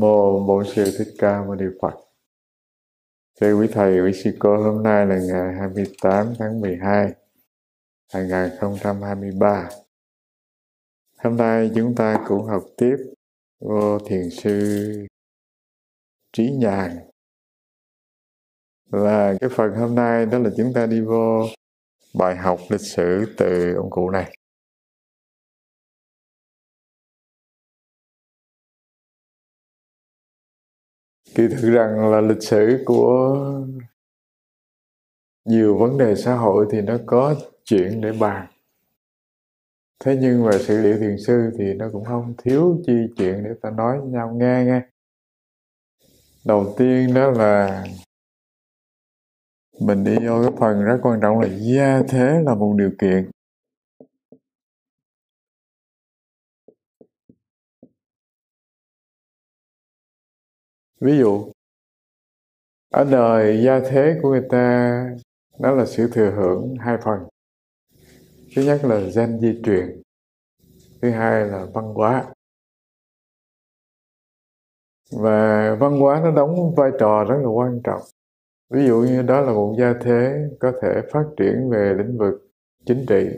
Mô Bổn Sư Thích Ca Mâu Ni Phật. Thưa quý thầy, quý sư cô, hôm nay là ngày 28 tháng 12 năm 2023. Hôm nay chúng ta cũng học tiếp vô thiền sư Trí Nhàn. Là cái phần hôm nay đó là chúng ta đi vô bài học lịch sử từ ông cụ này. Kỳ thực rằng là lịch sử của nhiều vấn đề xã hội thì nó có chuyện để bàn. Thế nhưng mà sự liệu thiền sư thì nó cũng không thiếu chi chuyện để ta nói với nhau nghe nghe. Đầu tiên đó là mình đi vô cái phần rất quan trọng là gia thế là một điều kiện. Ví dụ, ở đời gia thế của người ta, đó là sự thừa hưởng hai phần. Thứ nhất là gen di truyền, thứ hai là văn hóa. Và văn hóa nó đóng vai trò rất là quan trọng. Ví dụ như đó là một gia thế có thể phát triển về lĩnh vực chính trị.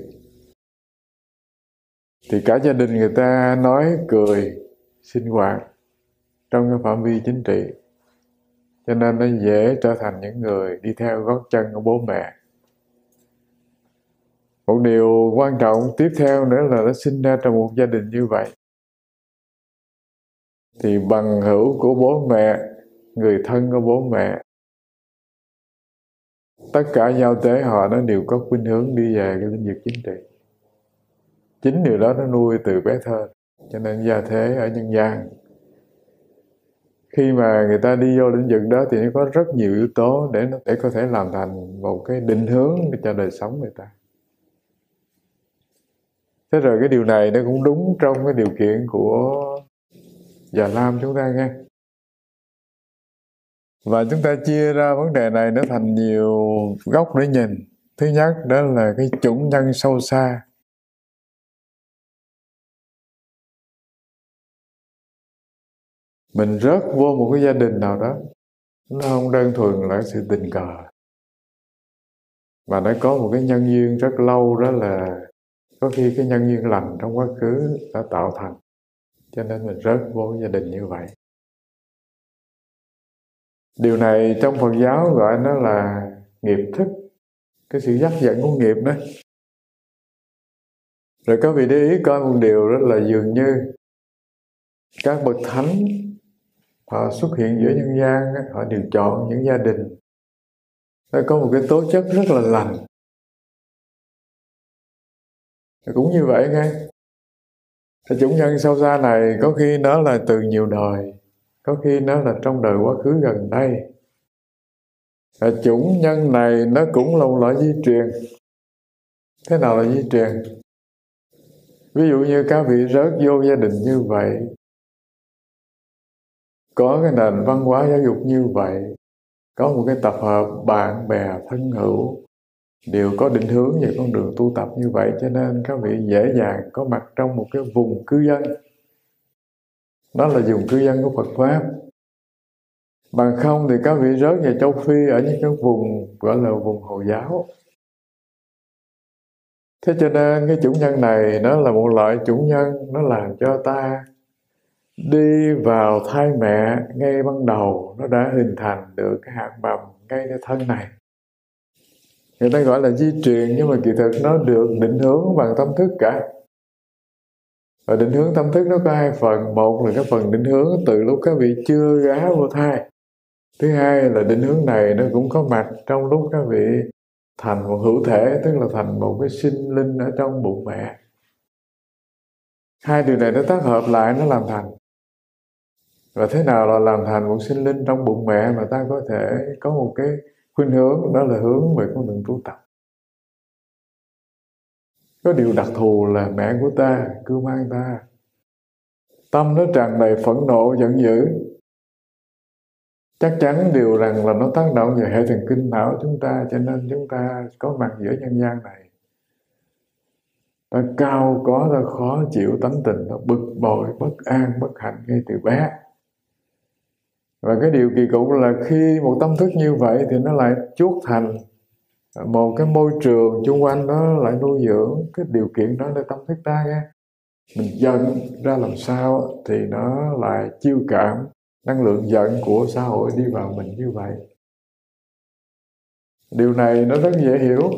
Thì cả gia đình người ta nói cười, sinh hoạt trong cái phạm vi chính trị. Cho nên nó dễ trở thành những người đi theo gót chân của bố mẹ. Một điều quan trọng tiếp theo nữa là nó sinh ra trong một gia đình như vậy. Thì bằng hữu của bố mẹ, người thân của bố mẹ, tất cả giao tế họ nó đều có khuynh hướng đi về cái lĩnh vực chính trị. Chính điều đó nó nuôi từ bé thơ, cho nên gia thế ở nhân gian khi mà người ta đi vô lĩnh vực đó thì nó có rất nhiều yếu tố để nó, để có thể làm thành một cái định hướng cho đời sống người ta. Thế rồi cái điều này nó cũng đúng trong cái điều kiện của Già Lam chúng ta nghe. Và chúng ta chia ra vấn đề này nó thành nhiều góc để nhìn. Thứ nhất đó là cái chủng nhân sâu xa. Mình rớt vô một cái gia đình nào đó, nó không đơn thuần là sự tình cờ. Mà nó có một cái nhân duyên rất lâu, đó là có khi cái nhân duyên lành trong quá khứ đã tạo thành. Cho nên mình rớt vô gia đình như vậy. Điều này trong phật giáo gọi nó là nghiệp thức, cái sự dắt dẫn của nghiệp đó. Rồi có vị để ý coi một điều đó là dường như. Các bậc thánh họ xuất hiện giữa nhân gian, họ đều chọn những gia đình. Nó có một cái tố chất rất là lành. Cũng như vậy nghe. Thì chủng nhân sâu xa này có khi nó là từ nhiều đời, có khi nó là trong đời quá khứ gần đây. Và chủng nhân này nó cũng là một loại di truyền. Thế nào là di truyền? Ví dụ như các vị rớt vô gia đình như vậy có cái nền văn hóa giáo dục như vậy, có một cái tập hợp bạn bè, thân hữu, đều có định hướng về con đường tu tập như vậy, cho nên các vị dễ dàng có mặt trong một cái vùng cư dân. Đó là vùng cư dân của Phật pháp. Bằng không thì các vị rớt về châu Phi ở những cái vùng gọi là vùng Hồi giáo. Thế cho nên cái chủ nhân này nó là một loại chủ nhân, nó làm cho ta đi vào thai mẹ ngay ban đầu, nó đã hình thành được cái hạt mầm ngay cái thân này. Người ta gọi là di truyền, nhưng mà kỳ thực nó được định hướng bằng tâm thức cả. Và định hướng tâm thức nó có hai phần, một là cái phần định hướng từ lúc các vị chưa gá vô thai. Thứ hai là định hướng này nó cũng có mặt trong lúc các vị thành một hữu thể, tức là thành một cái sinh linh ở trong bụng mẹ. Hai điều này nó tác hợp lại, nó làm thành và thế nào là làm thành một sinh linh trong bụng mẹ mà ta có thể có một cái khuynh hướng, đó là hướng về con đường tu tập. Có điều đặc thù là mẹ của ta cứ mang ta. Tâm nó tràn đầy phẫn nộ, giận dữ. Chắc chắn điều rằng là nó tác động về hệ thần kinh não chúng ta, cho nên chúng ta có mặt giữa nhân gian này. Ta cao có, ta khó chịu tánh tình, ta bực bội, bất an, bất hạnh ngay từ bé và cái điều kỳ cục là khi một tâm thức như vậy thì nó lại chuốt thành một cái môi trường xung quanh nó lại nuôi dưỡng cái điều kiện đó để tâm thức ta nghe. Mình giận ra làm sao thì nó lại chiêu cảm năng lượng giận của xã hội đi vào mình như vậy. Điều này nó rất dễ hiểu.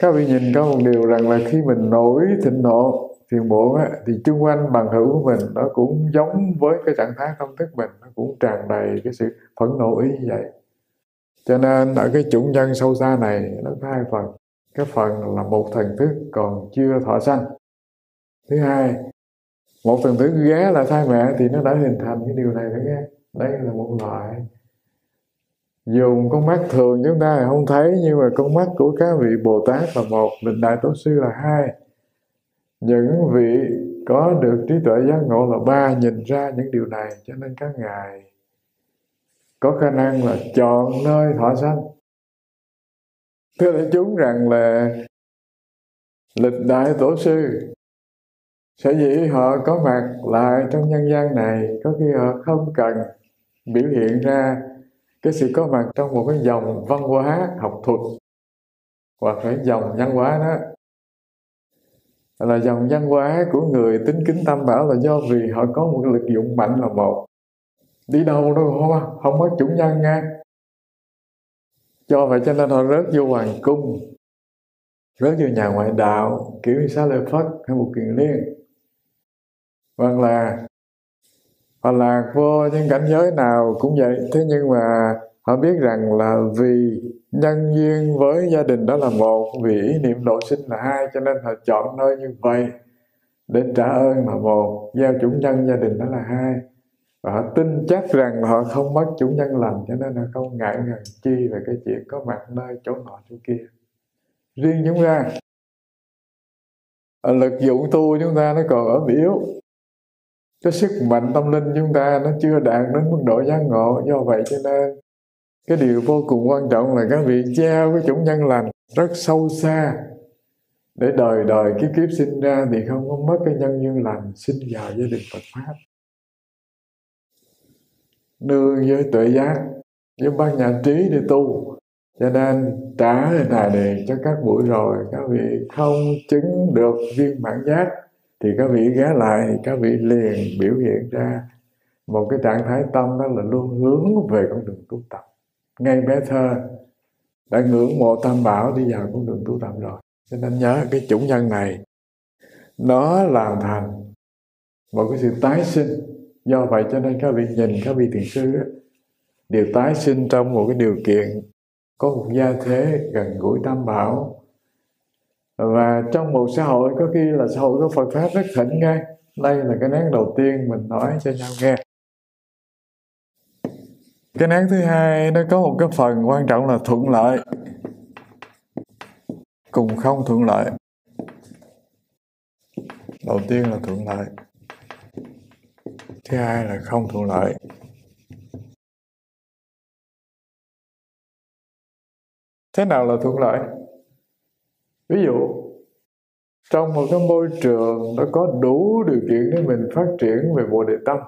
Các vị nhìn có một điều rằng là khi mình nổi thịnh nộ phiền muộn á, thì chung quanh bằng hữu của mình nó cũng giống với cái trạng thái tâm thức mình nó cũng tràn đầy cái sự phẫn nộ ý như vậy. Cho nên ở cái chủng nhân sâu xa này nó có hai phần. Cái phần là một thần thức còn chưa thọ sanh. Thứ hai một thần thức ghé là thai mẹ thì nó đã hình thành cái điều này đó nghe. Đây là một loại. Dùng con mắt thường chúng ta không thấy nhưng mà con mắt của các vị bồ tát là một định đại tổ sư là hai những vị có được trí tuệ giác ngộ là ba nhìn ra những điều này, cho nên các ngài có khả năng là chọn nơi thọ sanh. Thưa đại chúng rằng là lịch đại tổ sư sở dĩ họ có mặt lại trong nhân gian này, có khi họ không cần biểu hiện ra cái sự có mặt trong một cái dòng văn hóa học thuật, hoặc cái dòng văn hóa đó là dòng văn hóa của người tính kính tâm bảo là do vì họ có một lực dụng mạnh là một. Đi đâu đâu không, không có chủ nhân nha. Cho vậy cho nên họ rớt vô hoàng cung rớt vô nhà ngoại đạo kiểu như xá lợi phất hay một kiền liên. Hoặc là họ lạc vô những cảnh giới nào cũng vậy. Thế nhưng mà họ biết rằng là vì nhân duyên với gia đình đó là một vì ý niệm độ sinh là hai, cho nên họ chọn nơi như vậy để trả ơn là một. Gieo chủ nhân gia đình đó là hai. Và họ tin chắc rằng họ không mất chủ nhân lành, cho nên họ không ngại ngần chi về cái chuyện có mặt nơi chỗ nọ chỗ kia. Riêng chúng ta à, lực dụng tu chúng ta nó còn ở yếu cái sức mạnh tâm linh chúng ta nó chưa đạt đến mức độ giác ngộ, do vậy cho nên cái điều vô cùng quan trọng là các vị gieo cái chủng nhân lành rất sâu xa. Để đời đời kiếp kiếp sinh ra thì không có mất cái nhân duyên lành sinh vào gia đình Phật pháp. Nương với tuệ giác, với ban nhà trí để tu. Cho nên trả lời tài đề cho các buổi rồi, các vị không chứng được viên mãn giác, thì các vị ghé lại thì các vị liền biểu hiện ra một cái trạng thái tâm đó là luôn hướng về con đường tu tập ngay bé thơ đã ngưỡng mộ tam bảo đi vào con đường tu tập rồi. Cho nên nhớ cái chủ nhân này, nó làm thành một cái sự tái sinh. Do vậy cho nên các vị nhìn, các vị thiền sư đều tái sinh trong một cái điều kiện có một gia thế gần gũi tam bảo. Và trong một xã hội, có khi là xã hội có Phật pháp rất thịnh ngay. Đây là cái nén đầu tiên mình nói cho nhau nghe cái nét thứ hai, nó có một cái phần quan trọng là thuận lợi. Cùng không thuận lợi. Đầu tiên là thuận lợi. Thứ hai là không thuận lợi. Thế nào là thuận lợi? Ví dụ, trong một cái môi trường nó có đủ điều kiện để mình phát triển về bồ đề tâm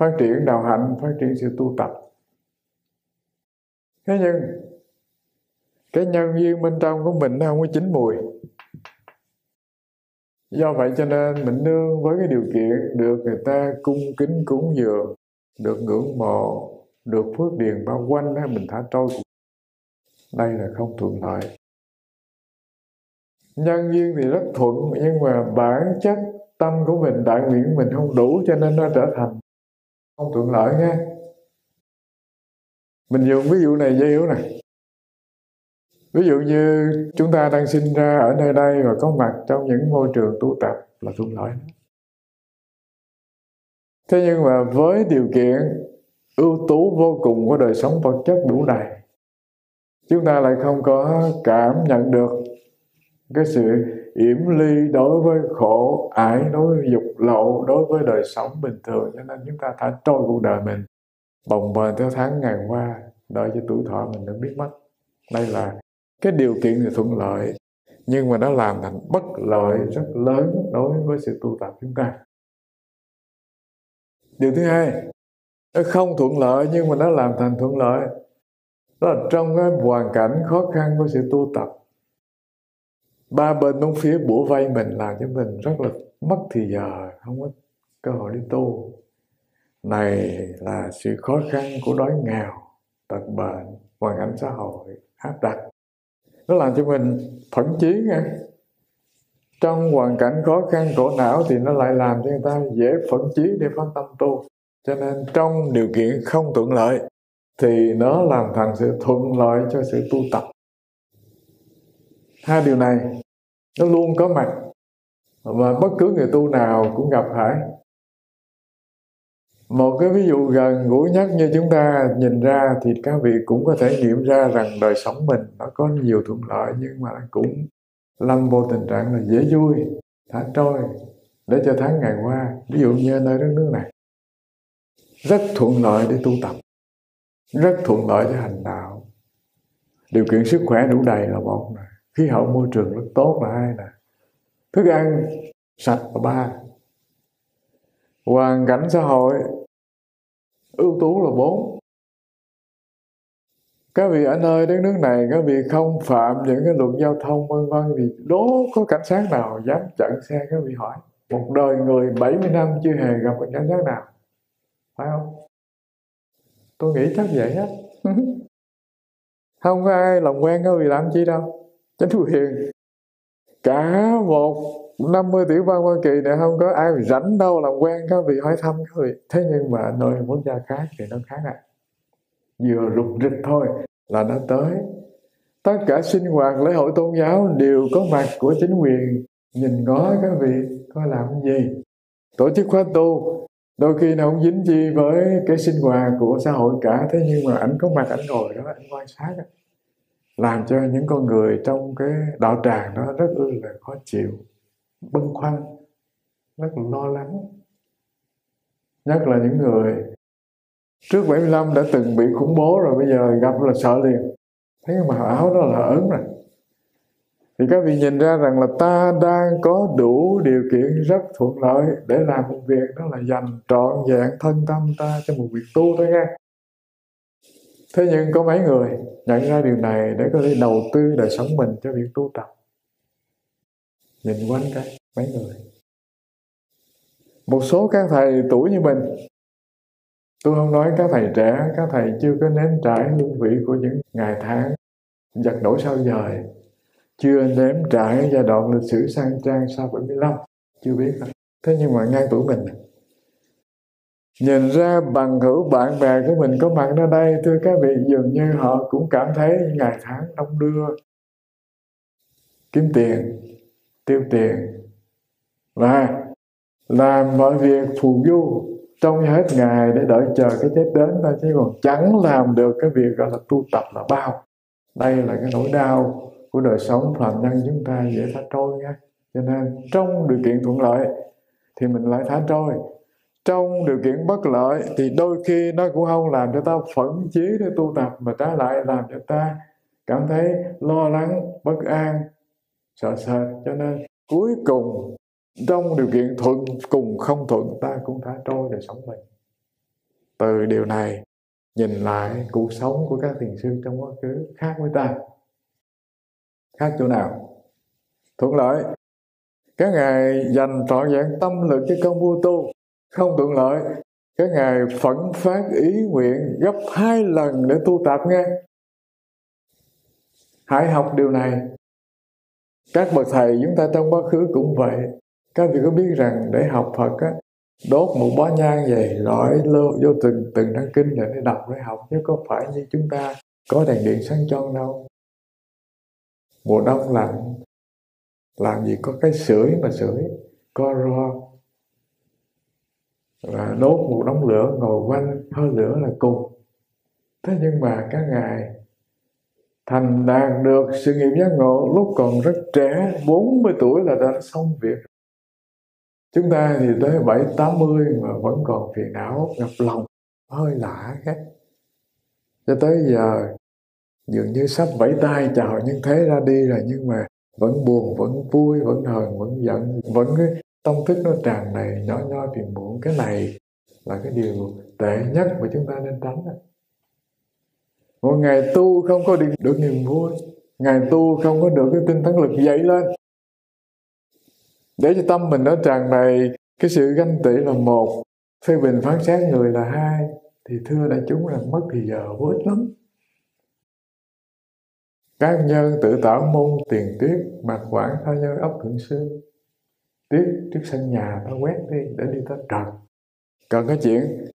phát triển đạo hạnh phát triển sự tu tập. Thế nhưng cái nhân duyên bên trong của mình nó không có chín mùi. Do vậy cho nên mình nương với cái điều kiện được người ta cung kính cúng dường được ngưỡng mộ được phước điền bao quanh đó, mình thả trôi. Đây là không thuận lợi. Nhân duyên thì rất thuận nhưng mà bản chất tâm của mình đại nguyện mình không đủ cho nên nó trở thành không thuận lợi nha mình dùng ví dụ này dễ hiểu này ví dụ như chúng ta đang sinh ra ở nơi đây và có mặt trong những môi trường tu tập là thuận lợi. Thế nhưng mà với điều kiện ưu tú vô cùng của đời sống vật chất đủ đầy, chúng ta lại không có cảm nhận được cái sự yểm ly đối với khổ ải đối với dục lộ đối với đời sống bình thường, cho nên chúng ta thả trôi cuộc đời mình. Bồng bềnh theo tháng ngày qua, đợi cho tuổi thọ mình nó biết mất. Đây là cái điều kiện thì thuận lợi, nhưng mà nó làm thành bất lợi rất lớn đối với sự tu tập chúng ta. Điều thứ hai, nó không thuận lợi nhưng mà nó làm thành thuận lợi. Đó là trong cái hoàn cảnh khó khăn của sự tu tập, ba bên bốn phía bủa vây mình làm cho mình rất là mất thì giờ, không có cơ hội đi tu. Này là sự khó khăn của đói nghèo, tật bệnh, hoàn cảnh xã hội, áp đặt. Nó làm cho mình phẫn chí nghe trong hoàn cảnh khó khăn, khổ não thì nó lại làm cho người ta dễ phẫn chí để phát tâm tu. Cho nên trong điều kiện không thuận lợi thì nó làm thành sự thuận lợi cho sự tu tập. Hai điều này nó luôn có mặt và bất cứ người tu nào cũng gặp phải. Một cái ví dụ gần gũi nhất như chúng ta nhìn ra thì các vị cũng có thể nghiệm ra rằng đời sống mình nó có nhiều thuận lợi nhưng mà cũng lâm vô tình trạng là dễ vui, thả trôi, để cho tháng ngày qua, ví dụ như nơi đất nước này. Rất thuận lợi để tu tập. Rất thuận lợi cho hành đạo. Điều kiện sức khỏe đủ đầy là một này. Khí hậu môi trường rất tốt là hai nè thức ăn sạch là ba. Hoàn cảnh xã hội ưu tú là bốn. Các vị ở nơi đất nước này các vị không phạm những cái luật giao thông vân vân thì đố có cảnh sát nào dám chặn xe các vị hỏi. Một đời người 70 năm chưa hề gặp một cảnh sát nào. Phải không? Tôi nghĩ chắc vậy hết không có ai lòng quen các vị làm chi đâu. Chánh quyền cả một 50 tiểu bang Hoa Kỳ này không có ai rảnh đâu làm quen các vị hỏi thăm các vị. Thế nhưng mà nơi quốc gia khác thì nó khác à vừa rụt rịch thôi là nó tới. Tất cả sinh hoạt lễ hội tôn giáo đều có mặt của chính quyền. Nhìn ngó các vị có làm gì. Tổ chức khóa tu đôi khi nó không dính chi với cái sinh hoạt của xã hội cả. Thế nhưng mà ảnh có mặt ảnh ngồi đó ảnh quan sát đó, làm cho những con người trong cái đạo tràng đó rất là khó chịu băn khoăn, rất là lo lắng. Nhất là những người trước 75 đã từng bị khủng bố rồi, bây giờ gặp là sợ liền. Thấy cái màu áo đó là ớn rồi. Thì các vị nhìn ra rằng là ta đang có đủ điều kiện rất thuận lợi để làm một việc đó là dành trọn vẹn thân tâm ta cho một việc tu thôi nha thế nhưng có mấy người nhận ra điều này để có thể đầu tư đời sống mình cho việc tu tập. Nhìn quanh cái, mấy người. Một số các thầy tuổi như mình. Tôi không nói các thầy trẻ, các thầy chưa có nếm trải hương vị của những ngày tháng giật đổi sao dời chưa nếm trải giai đoạn lịch sử sang trang sau 75 chưa biết thế nhưng mà ngay tuổi mình nhìn ra bằng hữu bạn bè của mình có mặt ở đây, thưa các vị, dường như họ cũng cảm thấy ngày tháng đông đưa. Kiếm tiền, tiêu tiền. Và làm mọi việc phù du trong hết ngày để đợi chờ cái chết đến thôi, chứ còn chẳng làm được cái việc gọi là tu tập là bao. Đây là cái nỗi đau của đời sống phạm nhân chúng ta dễ thả trôi nha. Cho nên trong điều kiện thuận lợi thì mình lại thả trôi trong điều kiện bất lợi thì đôi khi nó cũng không làm cho ta phẫn chí để tu tập, mà trái lại làm cho ta cảm thấy lo lắng, bất an, sợ sệt. Cho nên cuối cùng, trong điều kiện thuận cùng không thuận, ta cũng thả trôi đời sống mình. Từ điều này, nhìn lại cuộc sống của các thiền sư trong quá khứ khác với ta. Khác chỗ nào? Thuận lợi. Các ngài dành trọn vẹn tâm lực cho công vua tu không thuận lợi. Cái ngài phẫn phát ý nguyện gấp hai lần để tu tập nghe. Hãy học điều này. Các bậc thầy chúng ta trong quá khứ cũng vậy. Các vị có biết rằng để học Phật á, đốt một bó nhang về lõi lô vô từng từng trang kinh để đọc để học chứ có phải như chúng ta có đèn điện sáng tròn đâu. Mùa đông lạnh làm gì có cái sưởi mà sưởi có ro là đốt một đống lửa ngồi quanh, hơi lửa là cùng. Thế nhưng mà các ngài thành đạt được sự nghiệp giác ngộ lúc còn rất trẻ 40 tuổi là đã xong việc. Chúng ta thì tới bảy, tám mươi mà vẫn còn phiền não, ngập lòng, hơi lạ khác cho tới giờ, dường như sắp vẫy tay chào nhân thế ra đi rồi, nhưng mà vẫn buồn, vẫn vui, vẫn hờn, vẫn giận, vẫn tâm thức nó tràn đầy nhỏ nhoi phiền muộn. Cái này là cái điều tệ nhất mà chúng ta nên tránh một ngày tu không có được, được niềm vui. Ngày tu không có được cái tinh thần lực dậy lên. Để cho tâm mình nó tràn đầy cái sự ganh tị là một. Phê bình phán xét người là hai. Thì thưa đại chúng là mất thì giờ vô ích lắm. Các nhân tự tạo môn tiền tuyết mặt quản tha nhân ốc thượng sư tuyết trước sân nhà ta quét đi để đi tới trần còn cái chuyện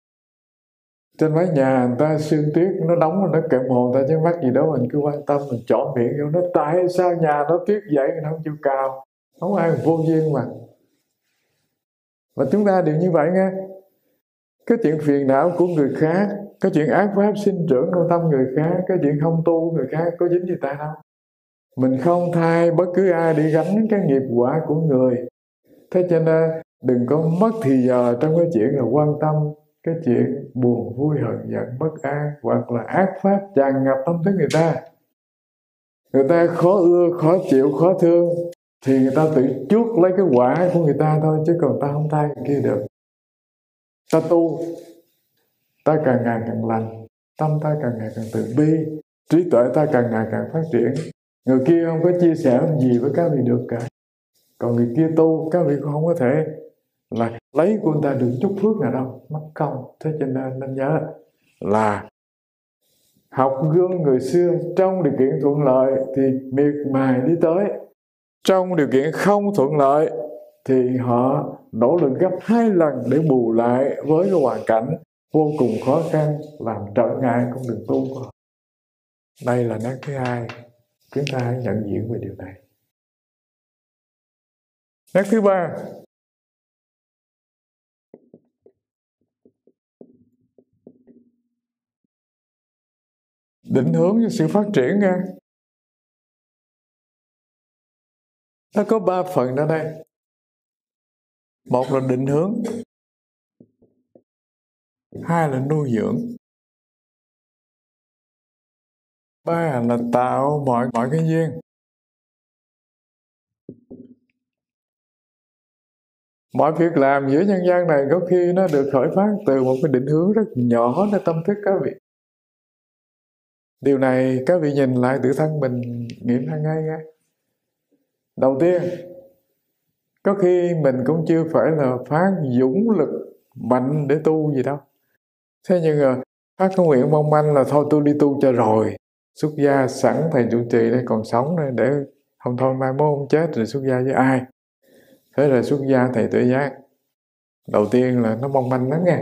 trên mái nhà người ta sương tuyết nó đóng, nó kẹo mồ ta, chứ mắc gì đó mình cứ quan tâm, mình chọn miệng vô, nó tại sao nhà nó tuyết vậy nó không chịu cao. Không ai vô duyên mà. Và chúng ta đều như vậy nghe. Cái chuyện phiền não của người khác, cái chuyện ác pháp sinh trưởng trong tâm người khác, cái chuyện không tu người khác có dính gì ta đâu? Mình không thay bất cứ ai đi gánh cái nghiệp quả của người thế cho nên đừng có mất thì giờ trong cái chuyện là quan tâm, cái chuyện buồn vui hận giận, bất an, hoặc là ác pháp, tràn ngập tâm thức người ta. Người ta khó ưa, khó chịu, khó thương, thì người ta tự chuốc lấy cái quả của người ta thôi, chứ còn ta không thay kia được. Ta tu, ta càng ngày càng lành, tâm ta càng ngày càng tự bi, trí tuệ ta càng ngày càng phát triển. Người kia không có chia sẻ gì với các vị được cả còn người kia tu, các vị cũng không có thể là lấy của người ta được chút phước nào đâu. Mất công. Thế cho nên nên nhớ là học gương người xưa trong điều kiện thuận lợi thì miệt mài đi tới. Trong điều kiện không thuận lợi thì họ nỗ lực gấp hai lần để bù lại với cái hoàn cảnh vô cùng khó khăn, làm trở ngại con đường tu của họ. Đây là nét thứ hai. Chúng ta hãy nhận diện về điều này nét thứ ba. Định hướng cho sự phát triển nha. Nó có ba phần ở đây. Một là định hướng. Hai là nuôi dưỡng. Ba là tạo mọi mọi cái duyên. Mọi việc làm giữa nhân gian này có khi nó được khởi phát từ một cái định hướng rất nhỏ, nó tâm thức các vị. Điều này các vị nhìn lại tự thân mình nghiệm hàng ngay. nghe đầu tiên có khi mình cũng chưa phải là phát dũng lực mạnh để tu gì đâu. Thế nhưng mà phát cái nguyện mong manh là thôi tôi đi tu cho rồi xuất gia sẵn thầy chủ trì đây còn sống này để không thôi mai mốt không chết rồi xuất gia với ai thế rồi xuất gia thầy tự giác. Đầu tiên là nó mong manh lắm nghe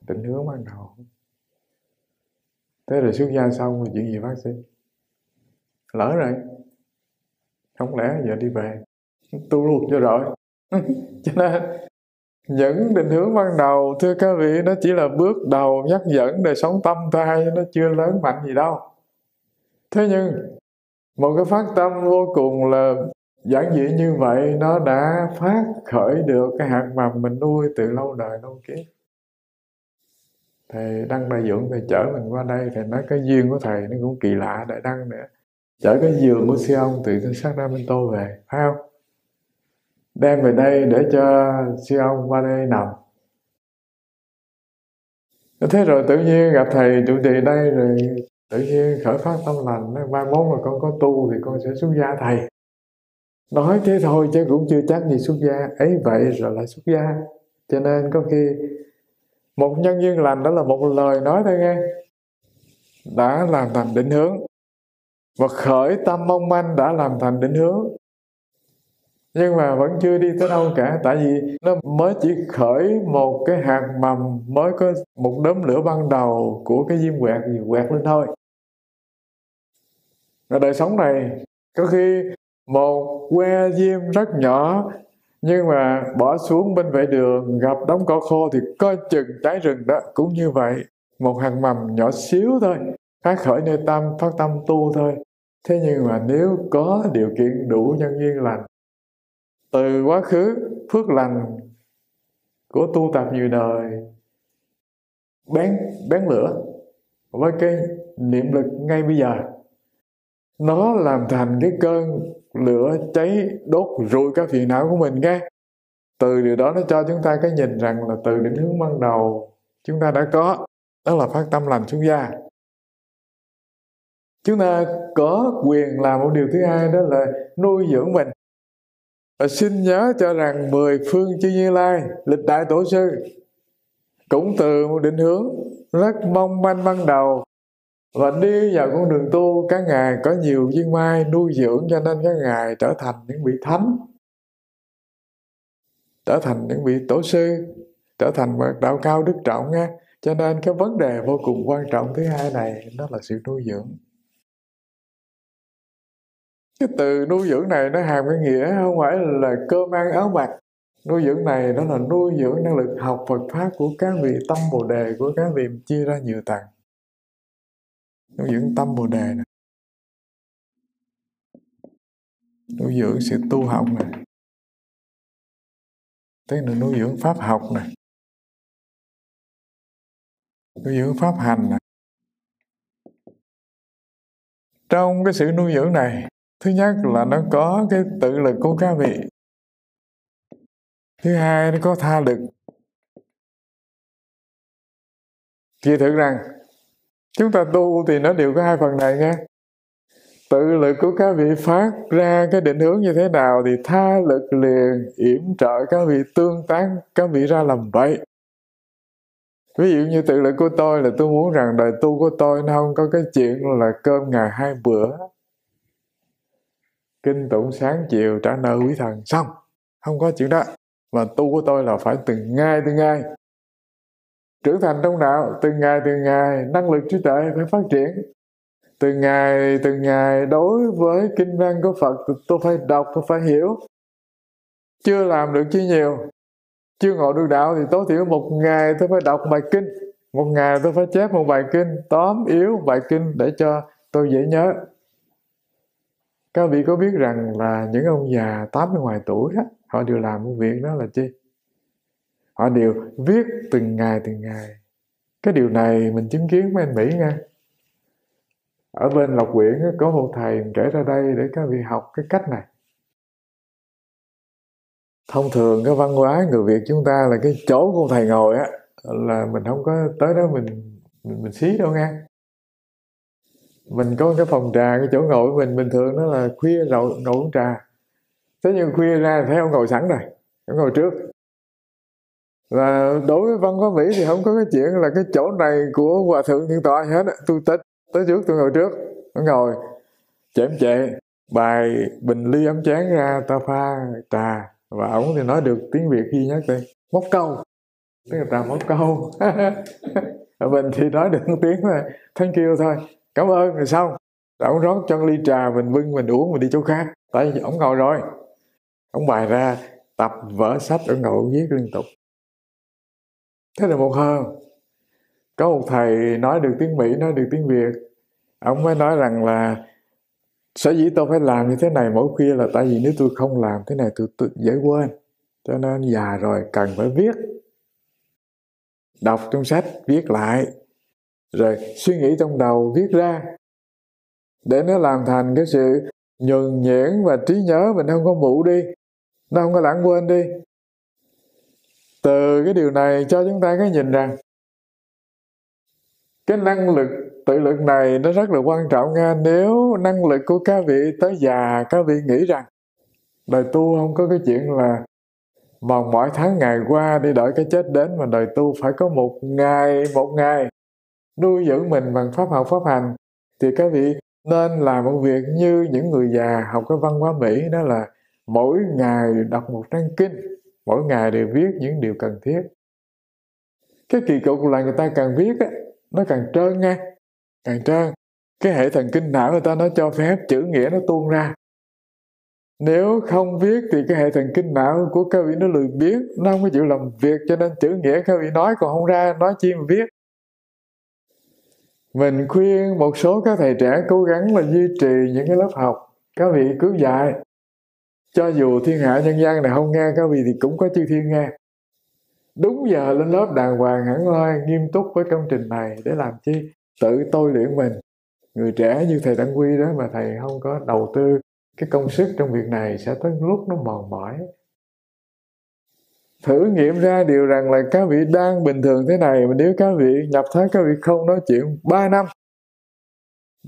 định hướng ban đầu. Thế rồi xuất gia xong thì chuyện gì phát sinh lỡ rồi. Không lẽ giờ đi về? Tu luôn cho rồi. Cho nên, những định hướng ban đầu, thưa các vị, nó chỉ là bước đầu nhắc dẫn đời sống tâm thai nó chưa lớn mạnh gì đâu. Thế nhưng, một cái phát tâm vô cùng là giản dị như vậy, nó đã phát khởi được cái hạt mầm mình nuôi từ lâu đời lâu kiếp. Thầy đăng đại dưỡng thầy chở mình qua đây, thầy nói cái duyên của thầy nó cũng kỳ lạ, đại đăng nữa chở cái giường của sư ông từ Sacramento tô về, phải không? Đem về đây để cho sư ông qua đây nằm. Thế rồi tự nhiên gặp thầy chủ trì đây, rồi tự nhiên khởi phát tâm lành. Mai mốt mà con có tu thì con sẽ xuất gia thầy nói thế thôi chứ cũng chưa chắc gì xuất gia. Ấy vậy rồi lại xuất gia. Cho nên có khi một nhân duyên lành đó là một lời nói thôi nghe. Đã làm thành định hướng. Và khởi tâm mong manh đã làm thành định hướng. Nhưng mà vẫn chưa đi tới đâu cả. Tại vì nó mới chỉ khởi một cái hạt mầm, mới có một đốm lửa ban đầu của cái diêm quẹt gì quẹt lên thôi. Và đời sống này, có khi một que diêm rất nhỏ, nhưng mà bỏ xuống bên vệ đường, gặp đống cỏ khô thì coi chừng trái rừng đó. Cũng như vậy, một hạt mầm nhỏ xíu thôi phát khởi nơi tâm phát tâm tu thôi. Thế nhưng mà nếu có điều kiện đủ nhân duyên lành, từ quá khứ phước lành của tu tập nhiều đời, bén bén lửa với cái niệm lực ngay bây giờ, nó làm thành cái cơn lửa cháy đốt rụi các phiền não của mình nghe. Từ điều đó nó cho chúng ta cái nhìn rằng là từ định hướng ban đầu chúng ta đã có, đó là phát tâm lành xuất gia chúng ta có quyền làm một điều thứ hai, đó là nuôi dưỡng mình. Và xin nhớ cho rằng mười phương chư như lai, lịch đại tổ sư, cũng từ một định hướng rất mong manh ban đầu và đi vào con đường tu các ngài có nhiều duyên mai nuôi dưỡng cho nên các ngài trở thành những vị thánh, trở thành những vị tổ sư, trở thành một đạo cao đức trọng nha. Cho nên cái vấn đề vô cùng quan trọng thứ hai này, đó là sự nuôi dưỡng. Cái từ nuôi dưỡng này nó hàm cái nghĩa không phải là cơm ăn áo mặc. Nuôi dưỡng này đó là nuôi dưỡng năng lực học Phật pháp của các vị tâm bồ đề, của các vị chia ra nhiều tầng nuôi dưỡng tâm bồ đề này nuôi dưỡng sự tu học này thế nữa nuôi dưỡng pháp học này nuôi dưỡng pháp hành này trong cái sự nuôi dưỡng này, thứ nhất là nó có cái tự lực của các vị. Thứ hai, nó có tha lực. Kia thử rằng chúng ta tu thì nó đều có hai phần này nha. Tự lực của các vị phát ra cái định hướng như thế nào thì tha lực liền, yểm trợ các vị tương tác, các vị ra làm vậy. Ví dụ như tự lực của tôi là tôi muốn rằng đời tu của tôi nó không có cái chuyện là cơm ngày hai bữa. Kinh tụng sáng chiều trả nợ quý thần, xong. Không có chuyện đó. Mà tu của tôi là phải từng ngày từng ngày trưởng thành trong đạo từng ngày từng ngày năng lực trí tuệ phải phát triển. Từng ngày từng ngày đối với kinh văn của Phật tôi phải đọc tôi phải hiểu. Chưa làm được chi nhiều chưa ngộ được đạo thì tối thiểu một ngày tôi phải đọc bài kinh. Một ngày tôi phải chép một bài kinh tóm yếu bài kinh để cho tôi dễ nhớ. Các vị có biết rằng là những ông già 80 ngoài tuổi á, họ đều làm một việc đó là chi? Họ đều viết từng ngày từng ngày. Cái điều này mình chứng kiến với anh Mỹ nha. Ở bên Lộc Quyển có một thầy kể ra đây để các vị học cái cách này. Thông thường cái văn hóa người Việt chúng ta là cái chỗ của thầy ngồi á là mình không có tới đó mình mình, mình xí đâu nha. Mình có cái phòng trà cái chỗ ngồi của mình bình thường đó là khuya ngồi ngồi uống trà. Thế nhưng khuya ra thấy ông ngồi sẵn rồi ông ngồi trước và đối với văn hóa mỹ thì không có cái chuyện là cái chỗ này của hòa thượng thiên tọa hết tôi tới tới trước, tôi ngồi trước. Nó ngồi, chém chệ, bài bình ly ấm chén ra, ta pha trà. Và ổng thì nói được tiếng việt duy nhất đây, móc câu. Tiếng là ta móc câu. Ở mình thì nói được tiếng là, thank you thôi. Cảm ơn, rồi xong. Ổng rót cho ly trà, mình bưng mình uống, mình đi chỗ khác. Tại vì ổng ngồi rồi. Ổng bài ra tập vở sách ổng ngồi viết liên tục thế là một hôm có một thầy nói được tiếng mỹ nói được tiếng việt. Ông mới nói rằng là sở dĩ tôi phải làm như thế này mỗi khuya là tại vì nếu tôi không làm thế này tôi, tôi dễ quên cho nên già rồi cần phải viết. Đọc trong sách viết lại rồi suy nghĩ trong đầu viết ra. Để nó làm thành cái sự nhuần nhuyễn và trí nhớ mình không có mụ đi nó không có lãng quên đi từ cái điều này cho chúng ta cái nhìn rằng, cái năng lực tự lực này nó rất là quan trọng nha. Nếu năng lực của các vị tới già, các vị nghĩ rằng, đời tu không có cái chuyện là mòn mỏi tháng ngày qua đi đợi cái chết đến mà đời tu phải có một ngày một ngày nuôi dưỡng mình bằng pháp học, pháp hành, thì các vị nên làm một việc như những người già học cái văn hóa Mỹ, đó là mỗi ngày đọc một trang kinh mỗi ngày đều viết những điều cần thiết. Cái kỳ cục là người ta càng viết á, nó càng trơn nha, càng trơn. Cái hệ thần kinh não người ta nó cho phép chữ nghĩa nó tuôn ra. Nếu không viết thì cái hệ thần kinh não của các vị nó lười biếng, nó không có chịu làm việc cho nên chữ nghĩa các vị nói còn không ra, nói chi mà viết. Mình khuyên một số các thầy trẻ cố gắng là duy trì những cái lớp học. Các vị cứ dạy cho dù thiên hạ nhân gian này không nghe các vị thì cũng có chư thiên nghe. Đúng giờ lên lớp đàng hoàng hẳn hoi, nghiêm túc với công trình này để làm chi? Tự tôi luyện mình. Người trẻ như thầy đăng quy đó mà thầy không có đầu tư cái công sức trong việc này sẽ tới lúc nó mòn mỏi. Thử nghiệm ra điều rằng là các vị đang bình thường thế này, mà nếu các vị nhập thái các vị không nói chuyện 3 năm.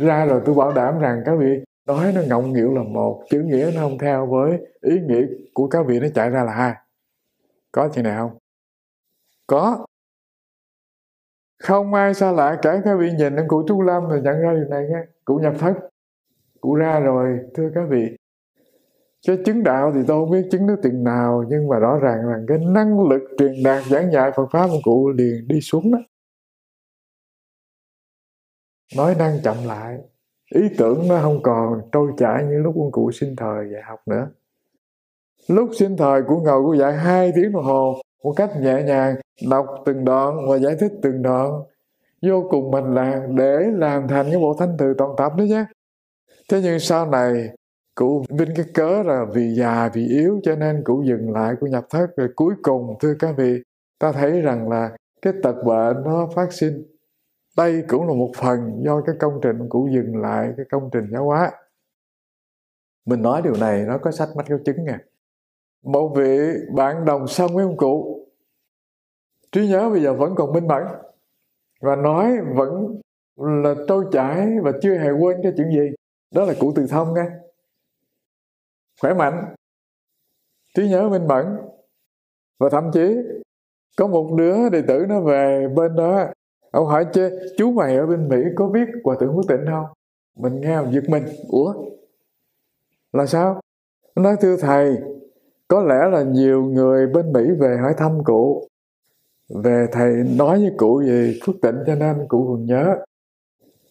Ra rồi tôi bảo đảm rằng các vị nói nó ngọng nghịu là một, chữ nghĩa nó không theo với ý nghĩa của cá vị nó chạy ra là hai. Có chuyện nào không? Có. Không ai xa lạ cả các vị nhìn đến cụ Trúc Lâm rồi nhận ra điều này nghe cụ nhập thất. Cụ ra rồi, thưa các vị. Cái chứng đạo thì tôi không biết chứng nước tiền nào, nhưng mà rõ ràng là cái năng lực truyền đạt giảng dạy Phật pháp của cụ liền đi xuống đó. Nói năng chậm lại ý tưởng nó không còn, trôi chảy như lúc ông cụ sinh thời dạy học nữa. Lúc sinh thời của ngồi của dạy hai tiếng đồng hồ một cách nhẹ nhàng, đọc từng đoạn và giải thích từng đoạn. Vô cùng mình là để làm thành cái bộ thanh từ toàn tập đó nhé. Thế nhưng sau này, cụ vinh cái cớ là vì già, vì yếu, cho nên cụ dừng lại cụ nhập thất. Rồi cuối cùng, thưa các vị, ta thấy rằng là cái tật bệnh nó phát sinh đây cũng là một phần do cái công trình cũ dừng lại, cái công trình giáo hóa. Mình nói điều này, nó có sách mắt có chứng nè một vị bạn đồng sông với ông cụ. Trí nhớ bây giờ vẫn còn minh mẫn. Và nói vẫn là trôi chảy và chưa hề quên cái chuyện gì. Đó là cụ từ thông nghe khỏe mạnh. Trí nhớ minh mẫn. Và thậm chí có một đứa đệ tử nó về bên đó ông hỏi chứ chú mày ở bên mỹ có biết hòa thượng phước tịnh không? Mình nghe giật mình. Ủa? Là sao? Nói thưa thầy có lẽ là nhiều người bên mỹ về hỏi thăm cụ. Về thầy nói với cụ về phước tịnh cho nên cụ còn nhớ.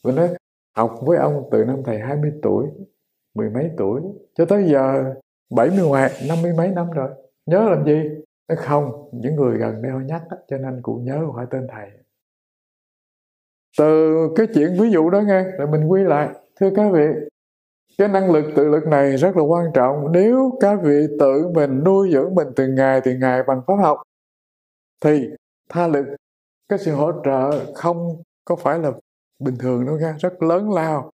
Mình nói học với ông từ năm thầy 20 tuổi mười mấy tuổi cho tới giờ bảy mươi ngoài năm mươi mấy năm rồi. Nhớ làm gì? Không những người gần đây họ nhắc đó, cho nên cụ nhớ hỏi tên thầy từ cái chuyện ví dụ đó nghe, rồi mình quy lại. Thưa các vị, cái năng lực tự lực này rất là quan trọng. Nếu các vị tự mình nuôi dưỡng mình từng ngày từng ngày bằng pháp học, thì tha lực, cái sự hỗ trợ không có phải là bình thường đâu nha rất lớn lao.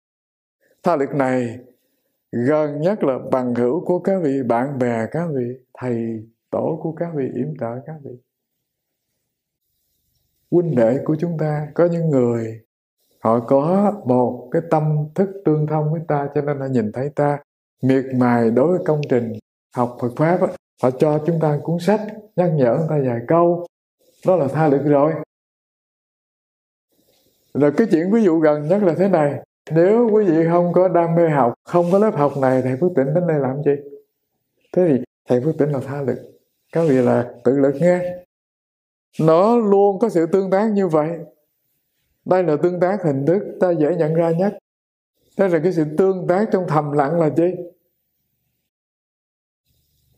Tha lực này gần nhất là bằng hữu của các vị bạn bè, các vị thầy tổ của các vị, yểm trợ các vị huynh đệ của chúng ta, có những người họ có một cái tâm thức tương thông với ta, cho nên họ nhìn thấy ta miệt mài đối với công trình học Phật pháp họ cho chúng ta cuốn sách, nhắc nhở người ta vài câu. Đó là tha lực rồi. Rồi cái chuyện ví dụ gần nhất là thế này. Nếu quý vị không có đam mê học, không có lớp học này, thầy phước tỉnh đến đây làm gì? Thế thì thầy phước tỉnh là tha lực các vị là tự lực nghe nó luôn có sự tương tác như vậy. Đây là tương tác hình thức ta dễ nhận ra nhất. Đây là cái sự tương tác trong thầm lặng là gì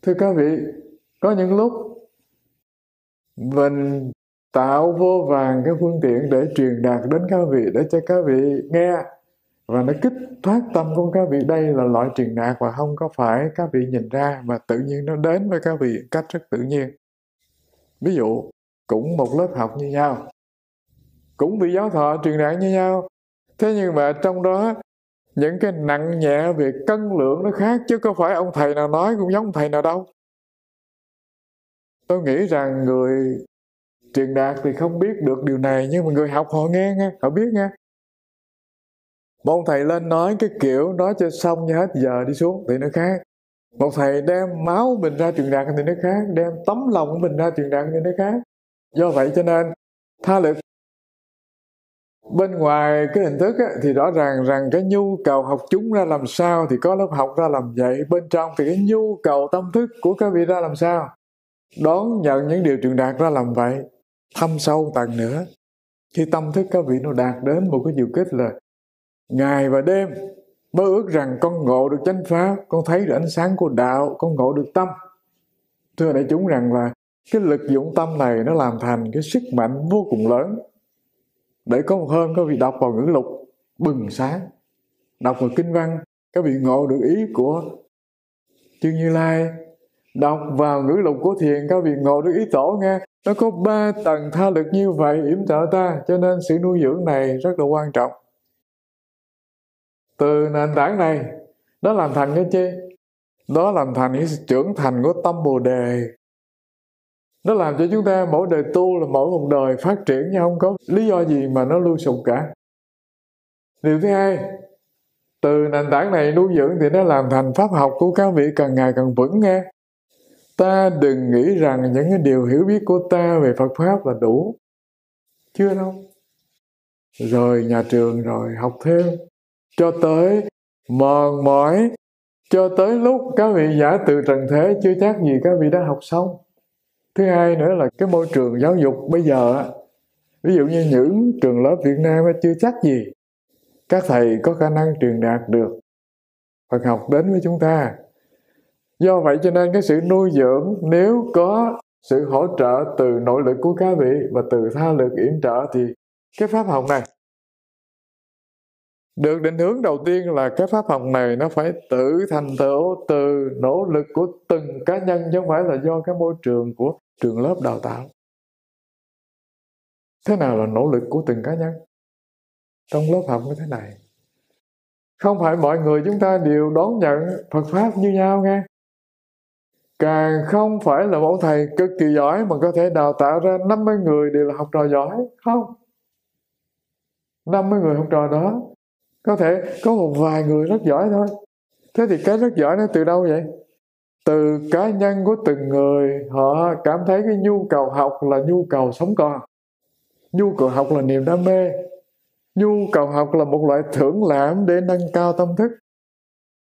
thưa các vị, có những lúc mình tạo vô vàng cái phương tiện để truyền đạt đến các vị, để cho các vị nghe và nó kích thoát tâm của các vị. Đây là loại truyền đạt và không có phải các vị nhìn ra mà tự nhiên nó đến với các vị cách rất tự nhiên. Ví dụ cũng một lớp học như nhau. Cũng bị giáo thọ truyền đạt như nhau. Thế nhưng mà trong đó, những cái nặng nhẹ về cân lượng nó khác, chứ có phải ông thầy nào nói cũng giống thầy nào đâu. Tôi nghĩ rằng người truyền đạt thì không biết được điều này, nhưng mà người học họ nghe nghe, họ biết nghe. Một ông thầy lên nói cái kiểu, nói cho xong như hết giờ đi xuống thì nó khác. Một thầy đem máu mình ra truyền đạt thì nó khác, đem tấm lòng của mình ra truyền đạt thì nó khác do vậy cho nên tha lực. Bên ngoài cái hình thức ấy, thì rõ ràng rằng cái nhu cầu học chúng ra làm sao thì có lớp học ra làm vậy. Bên trong thì cái nhu cầu tâm thức của các vị ra làm sao? Đón nhận những điều truyền đạt ra làm vậy thâm sâu tầng nữa. Khi tâm thức các vị nó đạt đến một cái điều kết là ngày và đêm mơ ước rằng con ngộ được chánh pháp con thấy được ánh sáng của đạo con ngộ được tâm. Thưa đại chúng rằng là cái lực dụng tâm này nó làm thành cái sức mạnh vô cùng lớn. Để có một hôm các vị đọc vào ngữ lục, bừng sáng. Đọc vào kinh văn, các vị ngộ được ý của chư như lai. Đọc vào ngữ lục của thiền, các vị ngộ được ý tổ nghe. Nó có ba tầng tha lực như vậy, yểm trợ ta, cho nên sự nuôi dưỡng này rất là quan trọng. Từ nền tảng này đó làm thành cái chi? Đó làm thành cái trưởng thành của tâm bồ đề nó làm cho chúng ta mỗi đời tu là mỗi một đời phát triển nhưng không có lý do gì mà nó lưu sụp cả. Điều thứ hai, từ nền tảng này nuôi dưỡng thì nó làm thành pháp học của các vị càng ngày càng vững nghe ta đừng nghĩ rằng những cái điều hiểu biết của ta về Phật pháp là đủ. Chưa đâu. Rồi nhà trường rồi, học thêm. Cho tới mòn mỏi, cho tới lúc các vị giả từ trần thế chưa chắc gì các vị đã học xong thứ hai nữa là cái môi trường giáo dục bây giờ ví dụ như những trường lớp Việt Nam chưa chắc gì các thầy có khả năng truyền đạt được Phật học đến với chúng ta. Do vậy cho nên cái sự nuôi dưỡng nếu có sự hỗ trợ từ nội lực của cá vị và từ tha lực yểm trợ thì cái pháp học này được định hướng đầu tiên là cái pháp học này nó phải tự thành tựu từ nỗ lực của từng cá nhân chứ không phải là do cái môi trường của trường lớp đào tạo. Thế nào là nỗ lực của từng cá nhân? Trong lớp học như thế này, không phải mọi người chúng ta đều đón nhận Phật pháp như nhau nghe. Càng không phải là mẫu thầy cực kỳ giỏi mà có thể đào tạo ra 50 người đều là học trò giỏi, không. 50 người học trò đó có thể có một vài người rất giỏi thôi. Thế thì cái rất giỏi nó từ đâu vậy? Từ cá nhân của từng người, họ cảm thấy cái nhu cầu học là nhu cầu sống còn. Nhu cầu học là niềm đam mê. Nhu cầu học là một loại thưởng lãm để nâng cao tâm thức.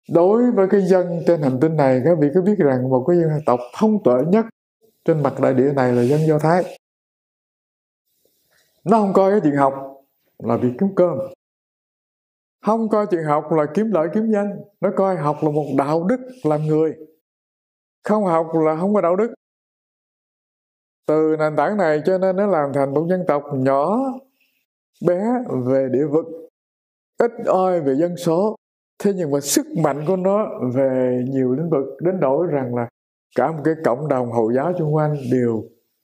Đối với cái dân trên hành tinh này, các vị có biết rằng một cái dân tộc thông tuệ nhất trên mặt đại địa này là dân do thái. Nó không coi cái chuyện học là việc kiếm cơm. Không coi chuyện học là kiếm lợi kiếm danh. Nó coi học là một đạo đức làm người không học là không có đạo đức. Từ nền tảng này cho nên nó làm thành một dân tộc nhỏ, bé về địa vực, ít oi về dân số. Thế nhưng mà sức mạnh của nó về nhiều lĩnh vực, đến nỗi rằng là cả một cái cộng đồng hồi giáo xung quanh đều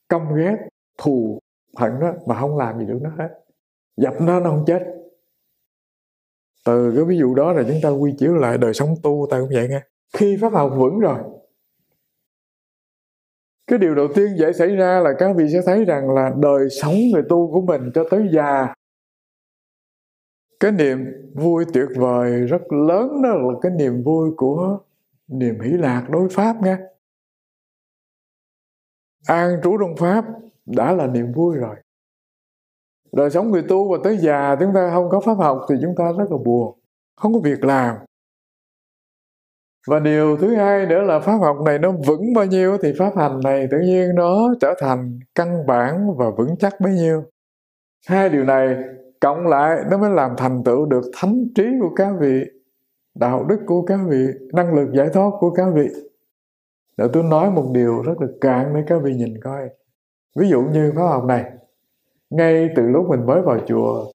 căm ghét, thù hận nó mà không làm gì được nó hết. Dập nó nó không chết. Từ cái ví dụ đó là chúng ta quy chiếu lại đời sống tu ta cũng vậy nghe. Khi pháp học vững rồi cái điều đầu tiên dễ xảy ra là các vị sẽ thấy rằng là đời sống người tu của mình cho tới già. Cái niềm vui tuyệt vời rất lớn đó là cái niềm vui của niềm hỷ lạc đối pháp nghe an trú trong pháp đã là niềm vui rồi. Đời sống người tu và tới già chúng ta không có pháp học thì chúng ta rất là buồn, không có việc làm và điều thứ hai nữa là pháp học này nó vững bao nhiêu thì pháp hành này tự nhiên nó trở thành căn bản và vững chắc bấy nhiêu. Hai điều này cộng lại nó mới làm thành tựu được thánh trí của các vị, đạo đức của các vị, năng lực giải thoát của các vị. Để tôi nói một điều rất là cạn để các vị nhìn coi. Ví dụ như pháp học này, ngay từ lúc mình mới vào chùa,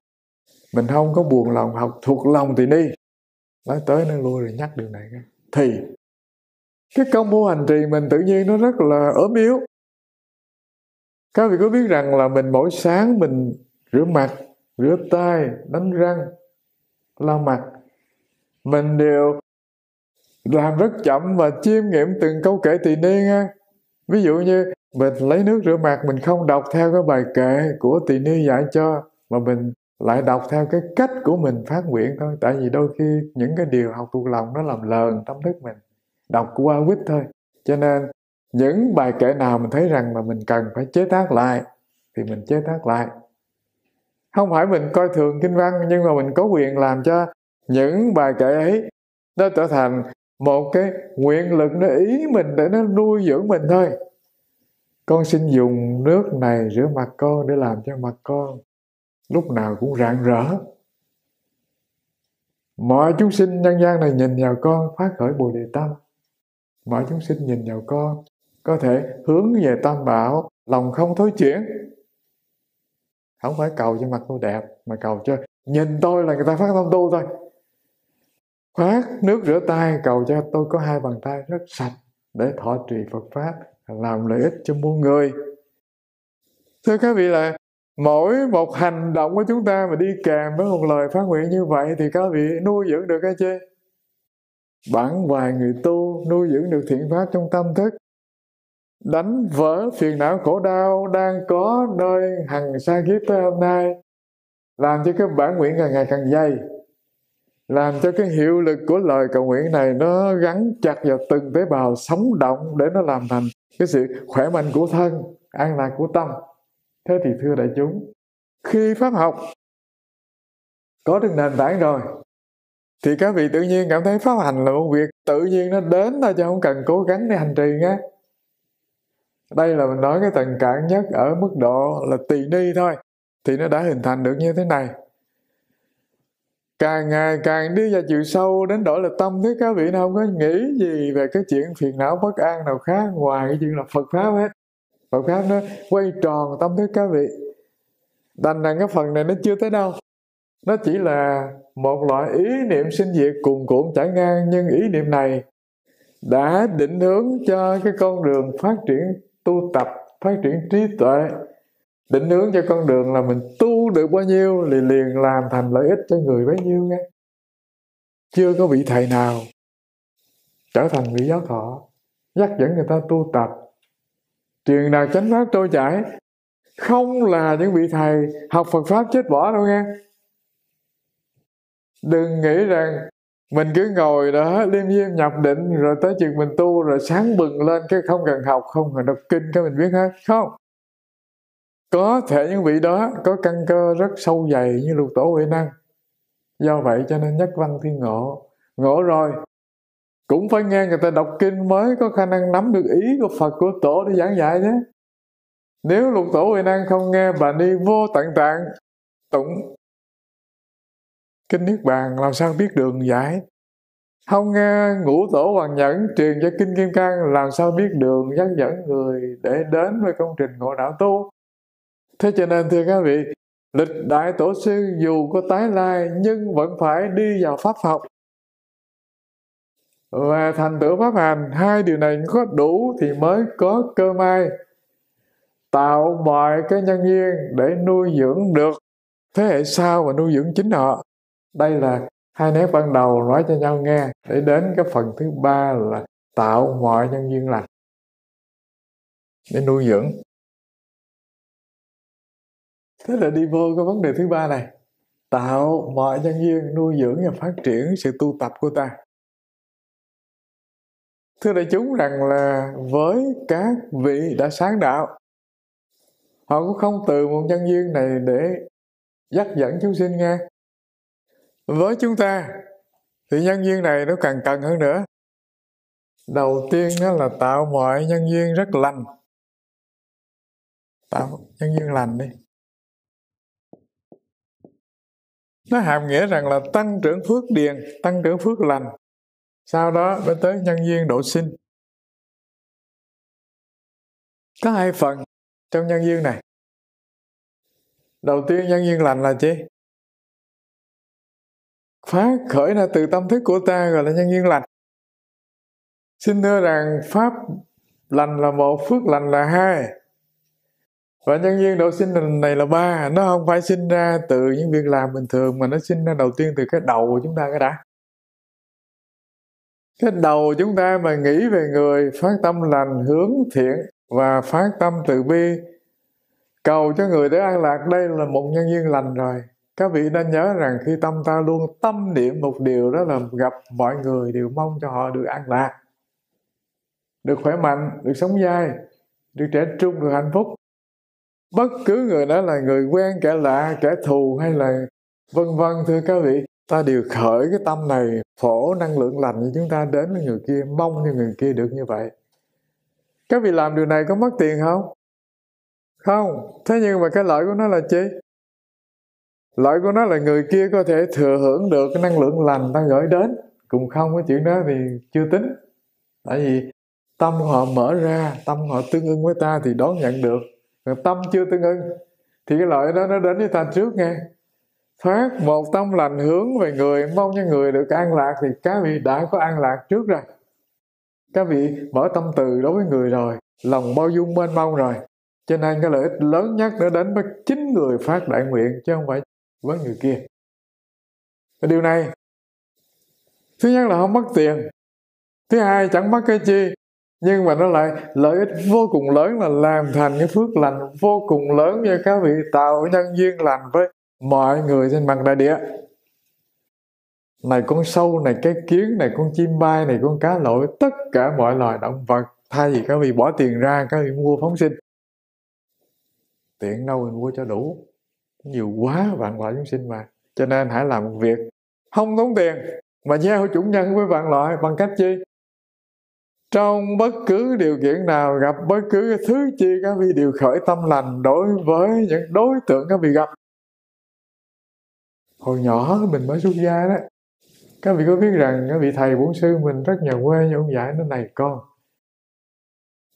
mình không có buồn lòng học thuộc lòng thì đi. Nói tới nó lui rồi nhắc điều này thì cái công phu hành trì mình tự nhiên nó rất là ốm yếu. Các vị có biết rằng là mình mỗi sáng mình rửa mặt, rửa tay, đánh răng, lau mặt. Mình đều làm rất chậm và chiêm nghiệm từng câu kệ tỳ ni nha. Ví dụ như mình lấy nước rửa mặt, mình không đọc theo cái bài kệ của tỳ ni dạy cho, mà mình lại đọc theo cái cách của mình phát nguyện thôi. Tại vì đôi khi những cái điều học thuộc lòng nó làm lờn tâm thức mình. Đọc qua quýt thôi. Cho nên, những bài kệ nào mình thấy rằng mà mình cần phải chế tác lại, thì mình chế tác lại. Không phải mình coi thường kinh văn, nhưng mà mình có quyền làm cho những bài kệ ấy nó trở thành một cái nguyện lực, nó ý mình để nó nuôi dưỡng mình thôi. Con xin dùng nước này rửa mặt con để làm cho mặt con lúc nào cũng rạng rỡ. Mọi chúng sinh nhân gian này nhìn vào con phát khởi bồ đề tâm. Mọi chúng sinh nhìn vào con có thể hướng về tam bảo, lòng không thối chuyển. Không phải cầu cho mặt tôi đẹp, mà cầu cho nhìn tôi là người ta phát tâm tu thôi. Khoát nước rửa tay, cầu cho tôi có hai bàn tay rất sạch để thọ trì Phật pháp, làm lợi ích cho muôn người. Thưa các vị là mỗi một hành động của chúng ta mà đi kèm với một lời phát nguyện như vậy thì các vị nuôi dưỡng được cái chứ bản hoài người tu nuôi dưỡng được thiện pháp trong tâm thức. Đánh vỡ phiền não khổ đau đang có nơi hằng sa kiếp tới hôm nay. Làm cho cái bản nguyện càng ngày càng dày. Làm cho cái hiệu lực của lời cầu nguyện này nó gắn chặt vào từng tế bào sống động để nó làm thành cái sự khỏe mạnh của thân, an lạc của tâm thế thì thưa đại chúng, khi pháp học có được nền tảng rồi, thì các vị tự nhiên cảm thấy pháp hành là một việc tự nhiên nó đến thôi chứ không cần cố gắng để hành trì nhé. Đây là mình nói cái tầng cạn nhất ở mức độ là tỳ ni thôi, thì nó đã hình thành được như thế này. Càng ngày càng đi vào chiều sâu đến độ là tâm thức các vị nó không có nghĩ gì về cái chuyện phiền não bất an nào khác ngoài cái chuyện là Phật pháp hết. Phật pháp nó quay tròn tâm thức các vị. Đành rằng cái phần này nó chưa tới đâu. Nó chỉ là một loại ý niệm sinh diệt cùng cuộn trải ngang, nhưng ý niệm này đã định hướng cho cái con đường phát triển tu tập, phát triển trí tuệ. Định hướng cho con đường là mình tu được bao nhiêu thì liền làm thành lợi ích cho người bấy nhiêu nghe chưa có vị thầy nào trở thành vị giáo thọ. Dắt dẫn người ta tu tập truyền đạt chánh pháp trôi chảy? Không là những vị thầy học Phật pháp chết bỏ đâu nghe. Đừng nghĩ rằng mình cứ ngồi đó liêm diêm nhập định, rồi tới chừng mình tu, rồi sáng bừng lên, cái không cần học, không cần đọc kinh, cái mình biết hết, không. Có thể những vị đó có căn cơ rất sâu dày như lục tổ huệ năng. Do vậy cho nên nhất văn thiên ngộ. Ngộ rồi cũng phải nghe người ta đọc kinh mới có khả năng nắm được ý của Phật, của tổ để giảng dạy nhé. Nếu lục tổ huệ năng không nghe bà ni vô tận tạng, tụng kinh niết bàn, làm sao biết đường giải? Không nghe ngũ tổ hoàng nhẫn truyền cho kinh kim cang, làm sao biết đường dắt dẫn người để đến với công trình ngộ đạo tu? Thế cho nên, thưa các vị, lịch đại tổ sư dù có tái lai, nhưng vẫn phải đi vào pháp học và thành tựu pháp hành, hai điều này có đủ thì mới có cơ may. Tạo mọi cái nhân duyên để nuôi dưỡng được thế hệ sau và nuôi dưỡng chính họ. Đây là hai nét ban đầu nói cho nhau nghe. Để đến cái phần thứ ba là tạo mọi nhân duyên lành để nuôi dưỡng. Thế là đi vô cái vấn đề thứ ba này. Tạo mọi nhân duyên nuôi dưỡng và phát triển sự tu tập của ta thưa đại chúng rằng là với các vị đã sáng đạo, họ cũng không từ một nhân duyên này để dắt dẫn chúng sinh nghe. Với chúng ta thì nhân duyên này nó càng cần hơn nữa. Đầu tiên đó là tạo mọi nhân duyên rất lành. Tạo nhân duyên lành đi. Nó hàm nghĩa rằng là tăng trưởng phước điền, tăng trưởng phước lành sau đó mới tới nhân duyên độ sinh có hai phần trong nhân duyên này. Đầu tiên nhân duyên lành là chi? Phát khởi ra từ tâm thức của ta gọi là nhân duyên lành. Xin thưa rằng pháp lành là một, phước lành là hai. Và nhân duyên độ sinh này là ba. Nó không phải sinh ra từ những việc làm bình thường mà nó sinh ra đầu tiên từ cái đầu của chúng ta cái đã cái đầu chúng ta mà nghĩ về người, phát tâm lành, hướng thiện và phát tâm từ bi. Cầu cho người để an lạc, đây là một nhân duyên lành rồi. Các vị nên nhớ rằng khi tâm ta luôn tâm niệm một điều, đó là gặp mọi người đều mong cho họ được an lạc. Được khỏe mạnh, được sống dai, được trẻ trung, được hạnh phúc. Bất cứ người đó là người quen, kẻ lạ, kẻ thù hay là vân vân, thưa các vị ta đều khởi cái tâm này, phổ năng lượng lành như chúng ta đến với người kia, mong cho người kia được như vậy. Các vị làm điều này có mất tiền không? Không. Thế nhưng mà cái lợi của nó là chi? Lợi của nó là người kia có thể thừa hưởng được cái năng lượng lành ta gửi đến. Cùng không cái chuyện đó thì chưa tính. Tại vì tâm họ mở ra, tâm họ tương ưng với ta thì đón nhận được. Còn tâm chưa tương ưng, thì cái lợi đó nó đến với ta trước nghe phát một tâm lành hướng về người, mong cho người được an lạc thì các vị đã có an lạc trước rồi. Các vị mở tâm từ đối với người rồi, lòng bao dung mênh mông rồi. Cho nên cái lợi ích lớn nhất nó đến với chính người phát đại nguyện chứ không phải với người kia. Điều này, thứ nhất là không mất tiền. Thứ hai, chẳng mất cái chi. Nhưng mà nó lại lợi ích vô cùng lớn là làm thành cái phước lành vô cùng lớn cho các vị tạo nhân duyên lành với mọi người trên mặt đại địa. Này con sâu, này cái kiến, này con chim bay, này con cá lội, tất cả mọi loài động vật, thay vì các vị bỏ tiền ra, các vị mua phóng sinh. Tiện đâu mình mua cho đủ. Nhiều quá, vạn loại chúng sinh mà. Cho nên hãy làm một việc. Không tốn tiền, mà gieo chủ nhân với vạn loại bằng cách chi? Trong bất cứ điều kiện nào, gặp bất cứ thứ chi, các vị đều khởi tâm lành đối với những đối tượng các vị gặp hồi nhỏ mình mới xuất gia đó. Các vị có biết rằng các vị thầy bổn sư mình rất nhà quê như ông giải nó này con.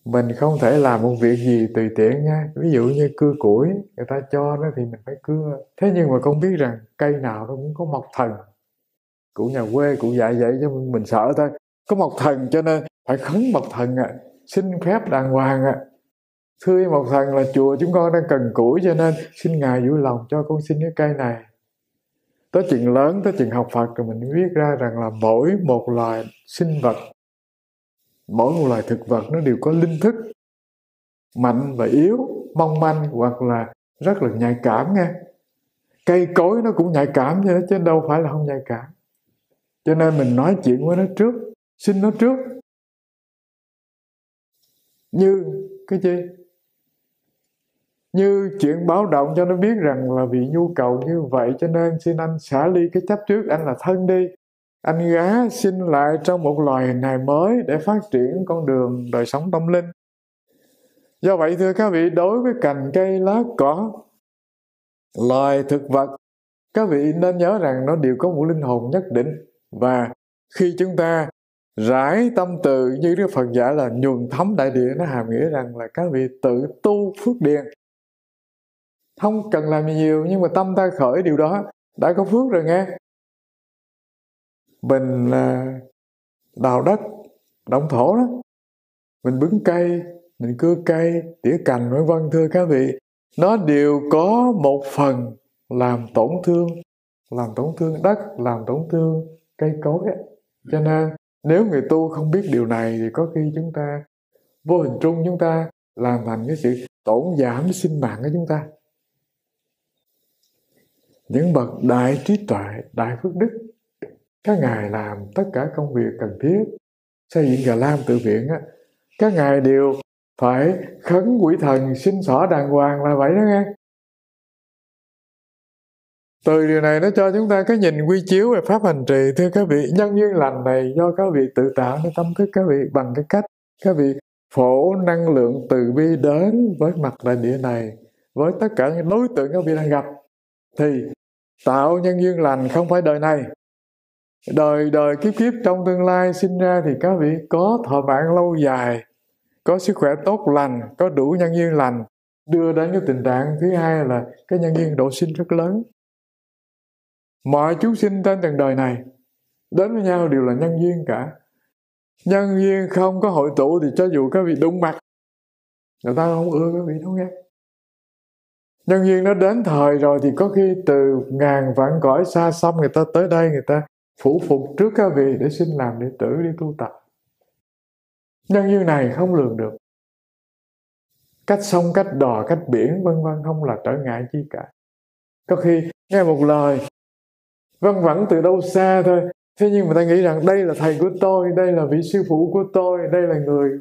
Mình không thể làm một việc gì tùy tiện nha. Ví dụ như cưa củi, người ta cho nó thì mình phải cưa. Thế nhưng mà con biết rằng cây nào nó cũng có mọc thần. Cụ nhà quê cụ dạy vậy cho mình sợ thôi. Có mọc thần cho nên phải khấn mọc thần ạ à. xin phép đàng hoàng ạ. À. thưa mọc thần là chùa chúng con đang cần củi cho nên xin ngài vui lòng cho con xin cái cây này tới chuyện lớn, tới chuyện học Phật rồi mình viết ra rằng là mỗi một loài sinh vật, mỗi một loài thực vật nó đều có linh thức mạnh và yếu, mong manh hoặc là rất là nhạy cảm nghe. Cây cối nó cũng nhạy cảm chứ chứ đâu phải là không nhạy cảm. Cho nên mình nói chuyện với nó trước, xin nó trước. Như cái gì? Như chuyện báo động cho nó biết rằng là vì nhu cầu như vậy cho nên xin anh xả ly cái chấp trước anh là thân đi. Anh gá xin lại trong một loài hình hài mới để phát triển con đường đời sống tâm linh. Do vậy, thưa các vị, đối với cành cây lá cỏ, loài thực vật, các vị nên nhớ rằng nó đều có một linh hồn nhất định. Và khi chúng ta rải tâm từ, như Đức Phật giả là nhuần thấm đại địa, nó hàm nghĩa rằng là các vị tự tu phước điền không cần làm gì nhiều, nhưng mà tâm ta khởi điều đó. Đã có phước rồi nghe. Mình là đào đất, động thổ đó. Mình bứng cây, mình cưa cây, tỉa cành, vân vân, thưa các vị. Nó đều có một phần làm tổn thương, làm tổn thương đất, làm tổn thương cây cối cho nên, nếu người tu không biết điều này thì có khi chúng ta, vô hình trung chúng ta, làm thành cái sự tổn giảm sinh mạng của chúng ta những bậc đại trí tuệ, đại phước đức, các ngài làm tất cả công việc cần thiết. Xây dựng gà lam tự viện á, các ngài đều phải khấn quỷ thần xin xỏ đàng hoàng là vậy đó nghe. Từ điều này nó cho chúng ta cái nhìn quy chiếu về pháp hành trì. Thưa các vị, nhân duyên lành này do các vị tự tạo nên tâm thức các vị bằng cái cách các vị phổ năng lượng từ bi đến với mặt đại địa này, với tất cả những đối tượng các vị đang gặp, thì tạo nhân duyên lành không phải đời này. Đời đời kiếp kiếp trong tương lai sinh ra thì các vị có thọ mạng lâu dài, có sức khỏe tốt lành, có đủ nhân duyên lành. Đưa đến cái tình trạng thứ hai là cái nhân duyên độ sinh rất lớn. Mọi chúng sinh trên trần đời này, đến với nhau đều là nhân duyên cả. Nhân duyên không có hội tụ thì cho dù các vị đụng mặt, người ta không ưa các vị đâu nghe nhân duyên nó đến thời rồi thì có khi từ ngàn vạn cõi xa xăm người ta tới đây, người ta phủ phục trước các vị để xin làm đệ tử đi tu tập. Nhân duyên này không lường được. Cách sông, cách đò, cách biển, vân vân, không là trở ngại chi cả. Có khi nghe một lời vân vẳng từ đâu xa thôi. Thế nhưng mà ta nghĩ rằng đây là thầy của tôi, đây là vị sư phụ của tôi, đây là người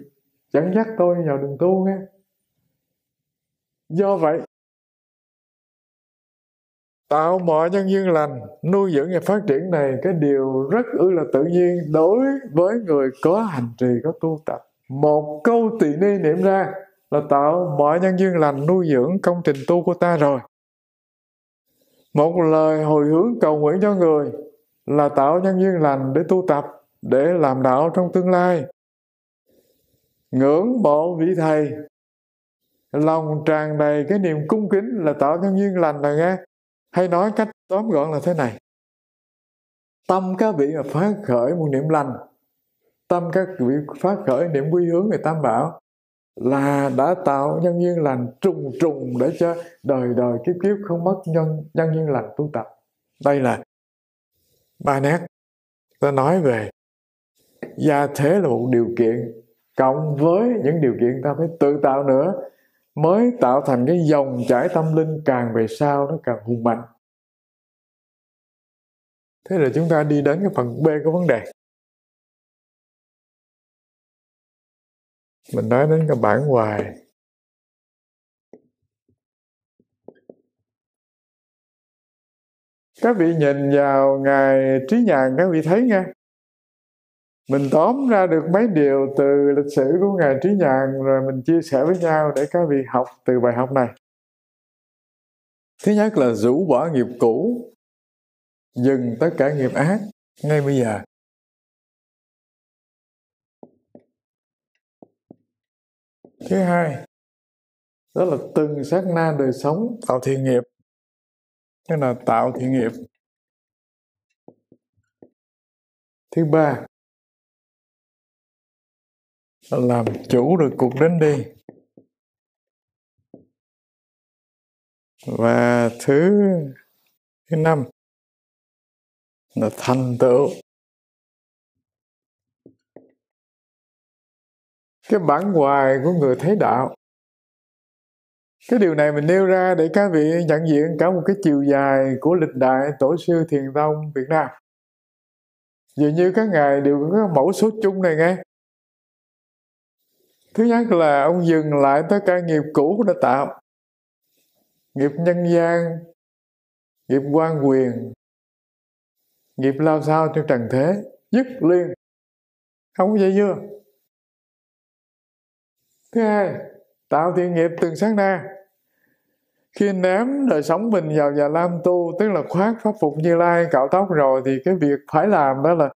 dẫn dắt tôi vào đường tu nghe do vậy tạo mọi nhân duyên lành, nuôi dưỡng và phát triển này cái điều rất ư là tự nhiên đối với người có hành trì, có tu tập. Một câu tỳ ni niệm ra là tạo mọi nhân duyên lành, nuôi dưỡng công trình tu của ta rồi. Một lời hồi hướng cầu nguyện cho người là tạo nhân duyên lành để tu tập, để làm đạo trong tương lai. Ngưỡng mộ vị thầy, lòng tràn đầy cái niềm cung kính là tạo nhân duyên lành rồi nghe hay nói cách tóm gọn là thế này. Tâm các vị mà phát khởi một niệm lành, tâm các vị phát khởi niệm quy hướng về tam bảo là đã tạo nhân duyên lành trùng trùng để cho đời đời kiếp kiếp không mất nhân nhân duyên lành tu tập. Đây là ba nét. Ta nói về gia thế là một điều kiện, cộng với những điều kiện ta phải tự tạo nữa mới tạo thành cái dòng chảy tâm linh càng về sau nó càng hùng mạnh. Thế là chúng ta đi đến cái phần b của vấn đề. Mình nói đến cái bản hoài các vị nhìn vào ngài trí nhàn, các vị thấy nghe mình tóm ra được mấy điều từ lịch sử của ngài trí nhàn, rồi mình chia sẻ với nhau để các vị học từ bài học này. Thứ nhất là rũ bỏ nghiệp cũ, dừng tất cả nghiệp ác ngay bây giờ. Thứ hai, đó là từng sát na đời sống, tạo thiện nghiệp, tức là tạo thiện nghiệp. Thứ ba làm chủ được cuộc đến đi. Và thứ thứ năm là thành tựu. Cái bản hoài của người thấy đạo. Cái điều này mình nêu ra để các vị nhận diện cả một cái chiều dài của lịch đại tổ sư thiền tông việt nam. Dường như các ngài đều có mẫu số chung này nghe thứ nhất là ông dừng lại tất cả nghiệp cũ đã tạo. Nghiệp nhân gian, nghiệp quan quyền, nghiệp lao sao trong trần thế dứt liền không có dây dưa. Thứ hai, tạo thiện nghiệp từng sáng na khi ném đời sống mình vào nhà lam tu, tức là khoác pháp phục như lai, cạo tóc rồi, thì cái việc phải làm đó là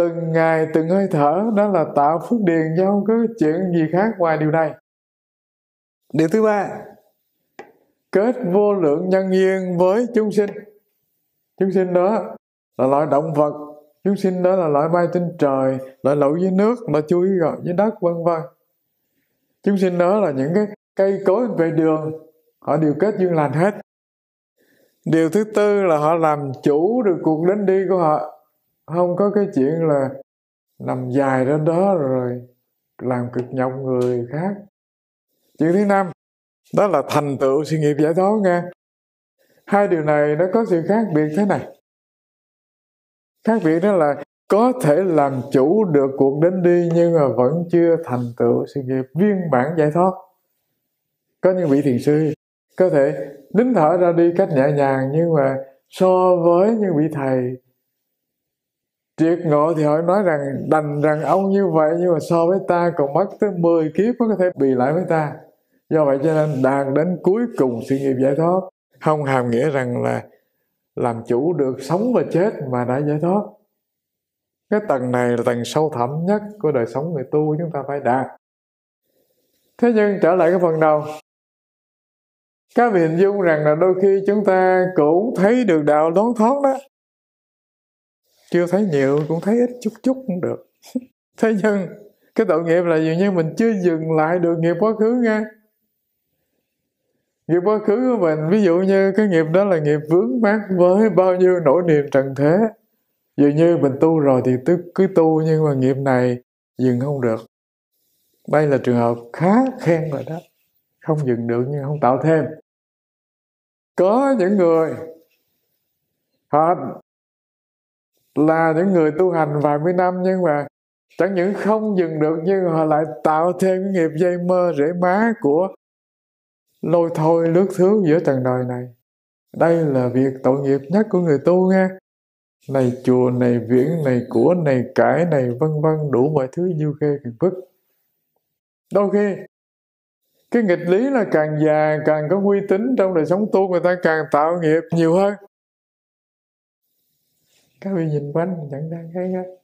từng ngày, từng hơi thở, đó là tạo phước điền chứ không có chuyện gì khác ngoài điều này. Điều thứ ba, kết vô lượng nhân duyên với chúng sinh. Chúng sinh đó là loại động vật, chúng sinh đó là loại bay trên trời loại lội dưới nước loại chui dưới đất, vân vân. Chúng sinh đó là những cái cây cối về đường, họ đều kết duyên lành hết. Điều thứ tư là họ làm chủ được cuộc đến đi của họ không có cái chuyện là nằm dài ra đó rồi làm cực nhọc người khác. Chuyện thứ năm, đó là thành tựu sự nghiệp giải thoát nha. Hai điều này nó có sự khác biệt thế này. Khác biệt đó là có thể làm chủ được cuộc đến đi nhưng mà vẫn chưa thành tựu sự nghiệp viên bản giải thoát. Có những vị thiền sư có thể nín thở ra đi cách nhẹ nhàng nhưng mà so với những vị thầy triệt ngộ thì họ nói rằng đành rằng ông như vậy, nhưng mà so với ta còn mất tới 10 kiếp mới có thể bì lại với ta. Do vậy cho nên đàn đến cuối cùng sự nghiệp giải thoát. Không hàm nghĩa rằng là làm chủ được sống và chết mà đã giải thoát. Cái tầng này là tầng sâu thẳm nhất của đời sống người tu chúng ta phải đạt. Thế nhưng trở lại cái phần đầu. Các vị hình dung rằng là đôi khi chúng ta cũng thấy được đạo đón thoát đó chưa thấy nhiều cũng thấy ít chút chút cũng được. Thế nhưng cái tội nghiệp là dường như mình chưa dừng lại được nghiệp quá khứ nha. Nghiệp quá khứ của mình ví dụ như cái nghiệp đó là nghiệp vướng mắc với bao nhiêu nỗi niềm trần thế. Dường như mình tu rồi thì cứ, cứ tu nhưng mà nghiệp này dừng không được. Đây là trường hợp khá khen rồi đó. Không dừng được nhưng không tạo thêm. Có những người họ là những người tu hành vài mươi năm nhưng mà chẳng những không dừng được nhưng họ lại tạo thêm cái nghiệp dây mơ rễ má của lôi thôi lướt thứ giữa trần đời này. Đây là việc tội nghiệp nhất của người tu nghe. Này chùa, này viễn, này của, này cải, này vân vân, đủ mọi thứ du khê phiền phức. Đôi khi, cái nghịch lý là càng già, càng có uy tín trong đời sống tu, người ta càng tạo nghiệp nhiều hơn các vị nhìn quanh chẳng đang thấy hết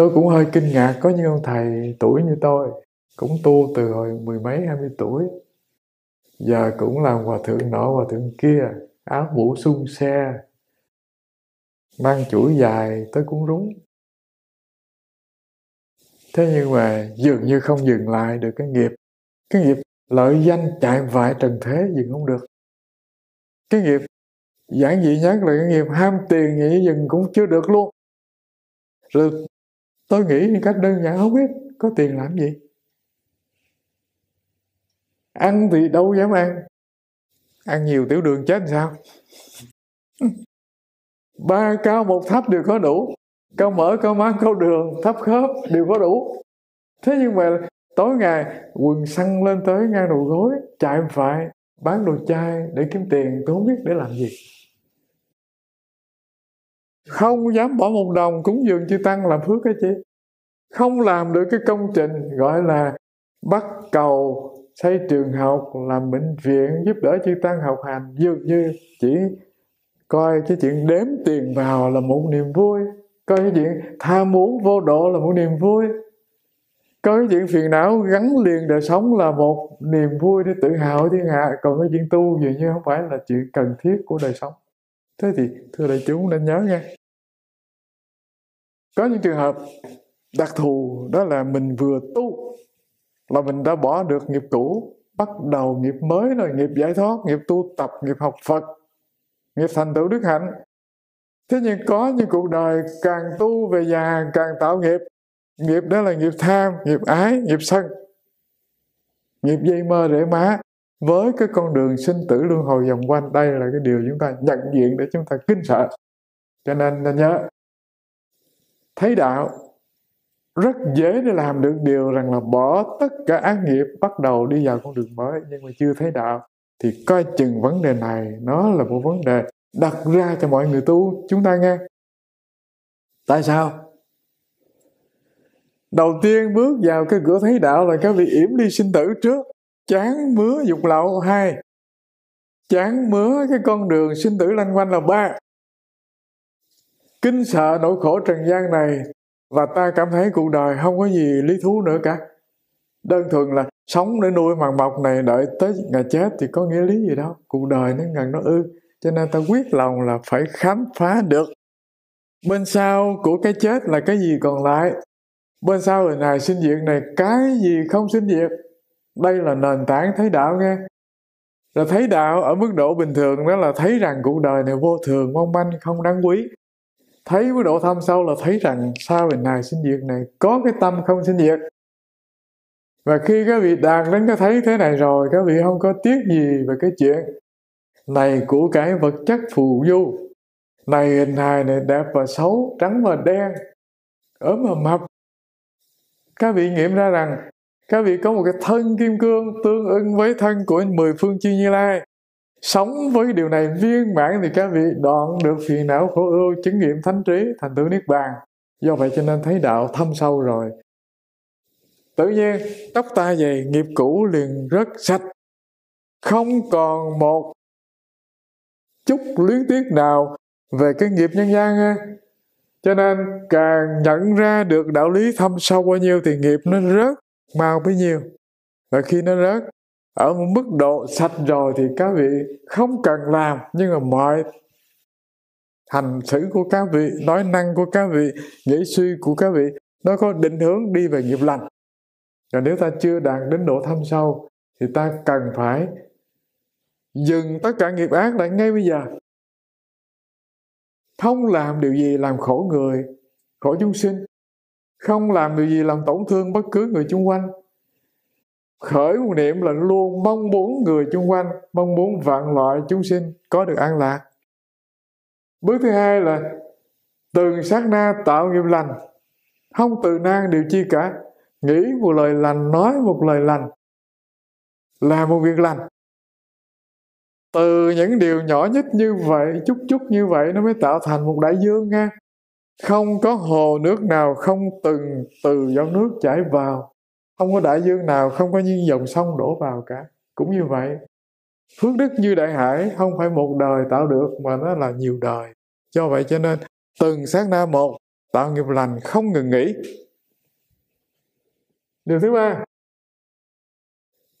tôi cũng hơi kinh ngạc, có những ông thầy tuổi như tôi, cũng tu từ hồi mười mấy, hai mươi tuổi. Giờ cũng làm hòa thượng nọ, hòa thượng kia, áo mũ sung xe mang chuỗi dài tới cũng rúng. Thế nhưng mà dường như không dừng lại được cái nghiệp. Cái nghiệp lợi danh chạy vại trần thế dừng không được. Cái nghiệp giản dị nhất là cái nghiệp ham tiền nghĩ dừng cũng chưa được luôn. Rồi tôi nghĩ cách đơn giản không biết, có tiền làm gì? Ăn thì đâu dám ăn. Ăn nhiều tiểu đường chết sao? Ba cao một thấp đều có đủ. Cao mỡ cao máng, cao đường thấp khớp đều có đủ. Thế nhưng mà tối ngày quần săn lên tới ngang đầu gối, chạy phải, bán đồ chai để kiếm tiền, tôi không biết để làm gì không dám bỏ một đồng cúng dường chư tăng làm phước cái chi không làm được cái công trình gọi là bắt cầu, xây trường học, làm bệnh viện, giúp đỡ chư tăng học hành. Dường như chỉ coi cái chuyện đếm tiền vào là một niềm vui, coi cái chuyện tham muốn vô độ là một niềm vui, coi cái chuyện phiền não gắn liền đời sống là một niềm vui để tự hào thiên hạ. Còn cái chuyện tu dường như không phải là chuyện cần thiết của đời sống thế thì, thưa đại chúng, nên nhớ nghe. Có những trường hợp đặc thù, đó là mình vừa tu là mình đã bỏ được nghiệp cũ, bắt đầu nghiệp mới rồi, nghiệp giải thoát, nghiệp tu tập, nghiệp học phật, nghiệp thành tựu đức hạnh. Thế nhưng có những cuộc đời càng tu về già, càng tạo nghiệp. Nghiệp đó là nghiệp tham, nghiệp ái, nghiệp sân, nghiệp dây mơ rễ má với cái con đường sinh tử luân hồi vòng quanh, đây là cái điều chúng ta nhận diện để chúng ta kinh sợ. Cho nên nên nhớ, thấy đạo rất dễ để làm được điều rằng là bỏ tất cả ác nghiệp, bắt đầu đi vào con đường mới. Nhưng mà chưa thấy đạo thì coi chừng vấn đề này, nó là một vấn đề đặt ra cho mọi người tu. Chúng ta nghe. Tại sao? Đầu tiên bước vào cái cửa thấy đạo là các vị yểm đi sinh tử trước chán mứa dục lậu. Hai, chán mứa cái con đường sinh tử lanh quanh là ba. Kinh sợ nỗi khổ trần gian này và ta cảm thấy cuộc đời không có gì lý thú nữa cả. Đơn thuần là sống để nuôi màng mọc này đợi tới ngày chết thì có nghĩa lý gì đâu. Cuộc đời nó ngần nó ư, cho nên ta quyết lòng là phải khám phá được. Bên sau của cái chết là cái gì còn lại? Bên sau hình này sinh diệt này, cái gì không sinh diệt? Đây là nền tảng thấy đạo nghe. Là thấy đạo ở mức độ bình thường, đó là thấy rằng cuộc đời này vô thường, mong manh, không đáng quý. Thấy mức độ thâm sâu là thấy rằng sao đời này sinh diệt này, có cái tâm không sinh diệt. Và khi các vị đạt đến cái thấy thế này rồi, các vị không có tiếc gì về cái chuyện này của cái vật chất phù du. Này hình hài này đẹp và xấu, trắng và đen ốm và mập. Các vị nghiệm ra rằng các vị có một cái thân kim cương tương ứng với thân của mười phương chi như lai. Sống với điều này viên mãn thì các vị đoạn được phiền não khổ ưu, chứng nghiệm thánh trí, thành tựu niết bàn. Do vậy cho nên thấy đạo thâm sâu rồi. Tự nhiên, tóc ta về nghiệp cũ liền rất sạch. Không còn một chút luyến tiếc nào về cái nghiệp nhân gian ha cho nên càng nhận ra được đạo lý thâm sâu bao nhiêu thì nghiệp nó rớt mau bấy nhiêu. Và khi nó rớt, ở một mức độ sạch rồi thì các vị không cần làm, nhưng mà mọi hành xử của các vị, nói năng của các vị nghĩ suy của các vị, nó có định hướng đi về nghiệp lành. Và nếu ta chưa đạt đến độ thâm sâu, thì ta cần phải dừng tất cả nghiệp ác lại ngay bây giờ. Không làm điều gì làm khổ người, khổ chúng sinh không làm điều gì làm tổn thương bất cứ người chung quanh. Khởi một niệm là luôn mong muốn người chung quanh, mong muốn vạn loại chúng sinh có được an lạc. Bước thứ hai là từng sát na tạo nghiệp lành. Không từ nan điều chi cả. Nghĩ một lời lành, nói một lời lành làm một việc lành. Từ những điều nhỏ nhất như vậy, chút chút như vậy nó mới tạo thành một đại dương nha không có hồ nước nào không từng từ dòng nước chảy vào. Không có đại dương nào không có những dòng sông đổ vào cả. Cũng như vậy, phước đức như đại hải không phải một đời tạo được mà nó là nhiều đời. Do vậy cho nên, từng sát na một, tạo nghiệp lành không ngừng nghỉ. Điều thứ ba,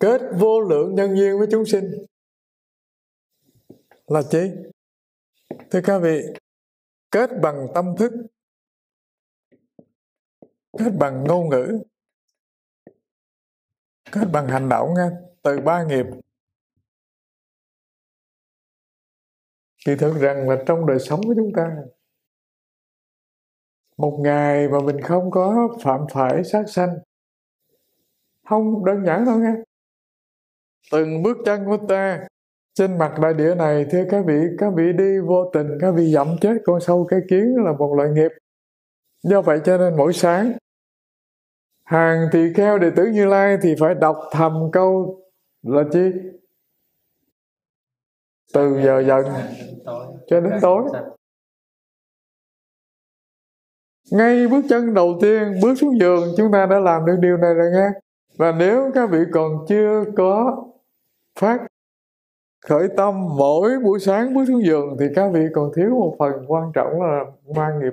kết vô lượng nhân duyên với chúng sinh. Là chi? Thưa các vị kết bằng tâm thức. Kết bằng ngôn ngữ. Kết bằng hành động nha, từ ba nghiệp. Thì thực rằng là trong đời sống của chúng ta, một ngày mà mình không có phạm phải sát sanh, không đơn giản đâu nghe từng bước chân của ta trên mặt đại địa này, thưa các vị các vị đi vô tình, các vị dẫm chết con sâu cái kiến là một loại nghiệp. Do vậy cho nên mỗi sáng, hàng tỳ kheo đệ tử như lai thì phải đọc thầm câu là chi? Từ giờ dần cho đến tối. Ngay bước chân đầu tiên, bước xuống giường, chúng ta đã làm được điều này rồi nghe. Và nếu các vị còn chưa có phát khởi tâm, mỗi buổi sáng bước xuống giường thì các vị còn thiếu một phần quan trọng là mang nghiệp,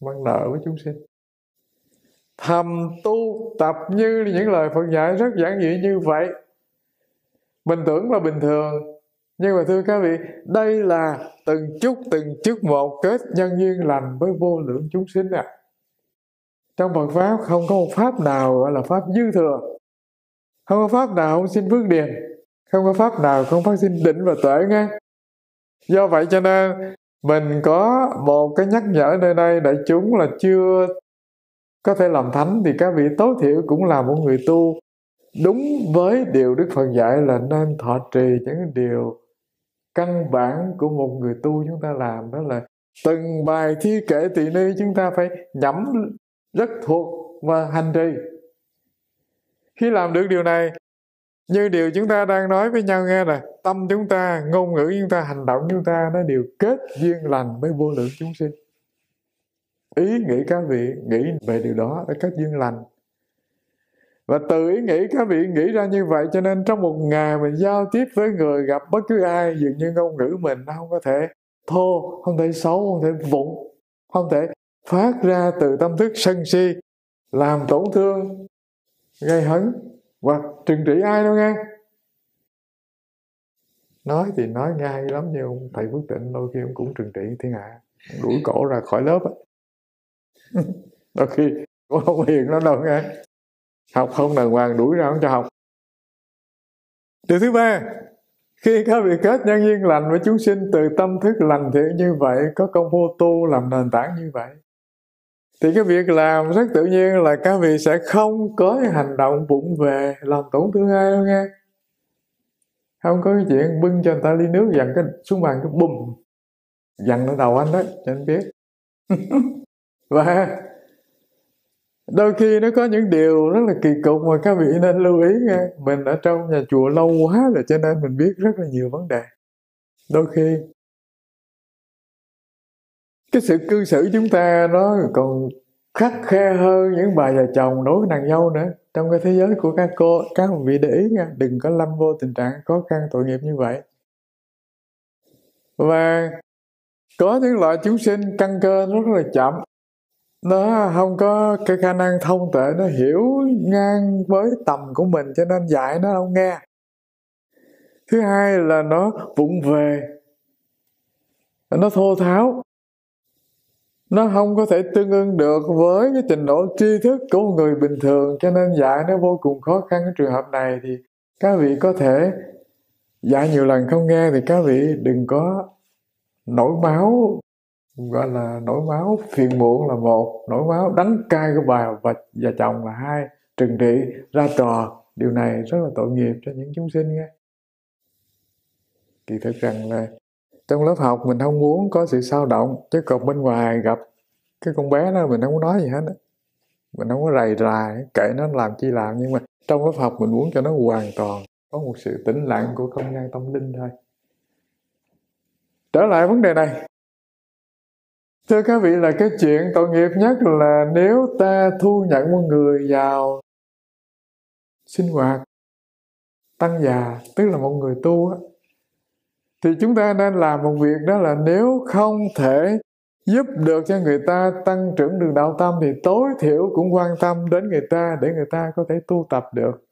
mang nợ với chúng sinh. Thầm tu tập như những lời Phật dạy, rất giản dị như vậy. Mình tưởng là bình thường, nhưng mà thưa các vị, đây là từng chút từng chút một kết nhân duyên lành với vô lượng chúng sinh à trong Phật pháp không có một pháp nào gọi là pháp dư thừa. Không có pháp nào không xin phước điền không có pháp nào không phát sinh định và tuệ nghe. Do vậy cho nên, mình có một cái nhắc nhở nơi đây đại chúng là chưa có thể làm thánh thì các vị tối thiểu cũng là một người tu. Đúng với điều Đức Phật dạy là nên thọ trì những điều căn bản của một người tu chúng ta làm. Đó là từng bài thi kệ tỳ ni chúng ta phải nhẩm rất thuộc và hành trì. Khi làm được điều này như điều chúng ta đang nói với nhau nghe là tâm chúng ta, ngôn ngữ chúng ta, hành động chúng ta, nó đều kết duyên lành với vô lượng chúng sinh. Ý nghĩ các vị, nghĩ về điều đó để kết duyên lành. Và từ ý nghĩ các vị nghĩ ra như vậy, cho nên trong một ngày mình giao tiếp với người gặp bất cứ ai, dường như ngôn ngữ mình nó không có thể thô, không thể xấu, không thể vụng, không thể phát ra từ tâm thức sân si, làm tổn thương, gây hấn hoặc trừng trị ai đâu nghe? Nói thì nói ngay lắm nhưng ông thầy phước tịnh đôi khi ông cũng trừng trị thiên hạ đuổi cổ ra khỏi lớp á. Đôi khi cũng không hiền lắm đâu nghe. Học không đàng hoàng đuổi ra không cho học. Điều thứ ba khi các vị kết nhân duyên lành với chúng sinh từ tâm thức lành thiện như vậy có công vô tu làm nền tảng như vậy thì cái việc làm rất tự nhiên là các vị sẽ không có cái hành động vụng về làm tổn thương ai đâu nghe không có cái chuyện bưng cho người ta ly nước dằn cái xuống bàn cái bùm, dằn lên đầu anh đó, cho anh biết. Và đôi khi nó có những điều rất là kỳ cục mà các vị nên lưu ý nghe mình ở trong nhà chùa lâu quá rồi cho nên mình biết rất là nhiều vấn đề. Đôi khi cái sự cư xử chúng ta nó còn khắc khe hơn những bà già chồng đối với nàng dâu nữa. Trong cái thế giới của các cô, các vị để ý nha, đừng có lâm vô tình trạng khó khăn, tội nghiệp như vậy. Và có những loại chúng sinh căn cơ nó rất là chậm. Nó không có cái khả năng thông tệ nó hiểu ngang với tầm của mình cho nên dạy nó không nghe. Thứ hai là nó vụng về. Nó thô tháo nó không có thể tương ưng được với cái trình độ tri thức của người bình thường, cho nên dạy nó vô cùng khó khăn cái trường hợp này thì các vị có thể dạy nhiều lần không nghe thì các vị đừng có nổi máu, gọi là nổi máu phiền muộn là một, nổi máu đánh cay của bà và và chồng là hai, trừng trị, ra trò điều này rất là tội nghiệp cho những chúng sinh nghe kỳ thực rằng là trong lớp học, mình không muốn có sự sao động, chứ còn bên ngoài gặp cái con bé đó, mình không có nói gì hết đó. mình không có rầy rà, kệ nó làm chi làm, nhưng mà trong lớp học mình muốn cho nó hoàn toàn có một sự tĩnh lặng của không gian tâm linh thôi trở lại vấn đề này thưa các vị, là cái chuyện tội nghiệp nhất là nếu ta thu nhận một người vào sinh hoạt, tăng già, tức là một người tu á thì chúng ta nên làm một việc đó là nếu không thể giúp được cho người ta tăng trưởng đường đạo tâm thì tối thiểu cũng quan tâm đến người ta để người ta có thể tu tập được.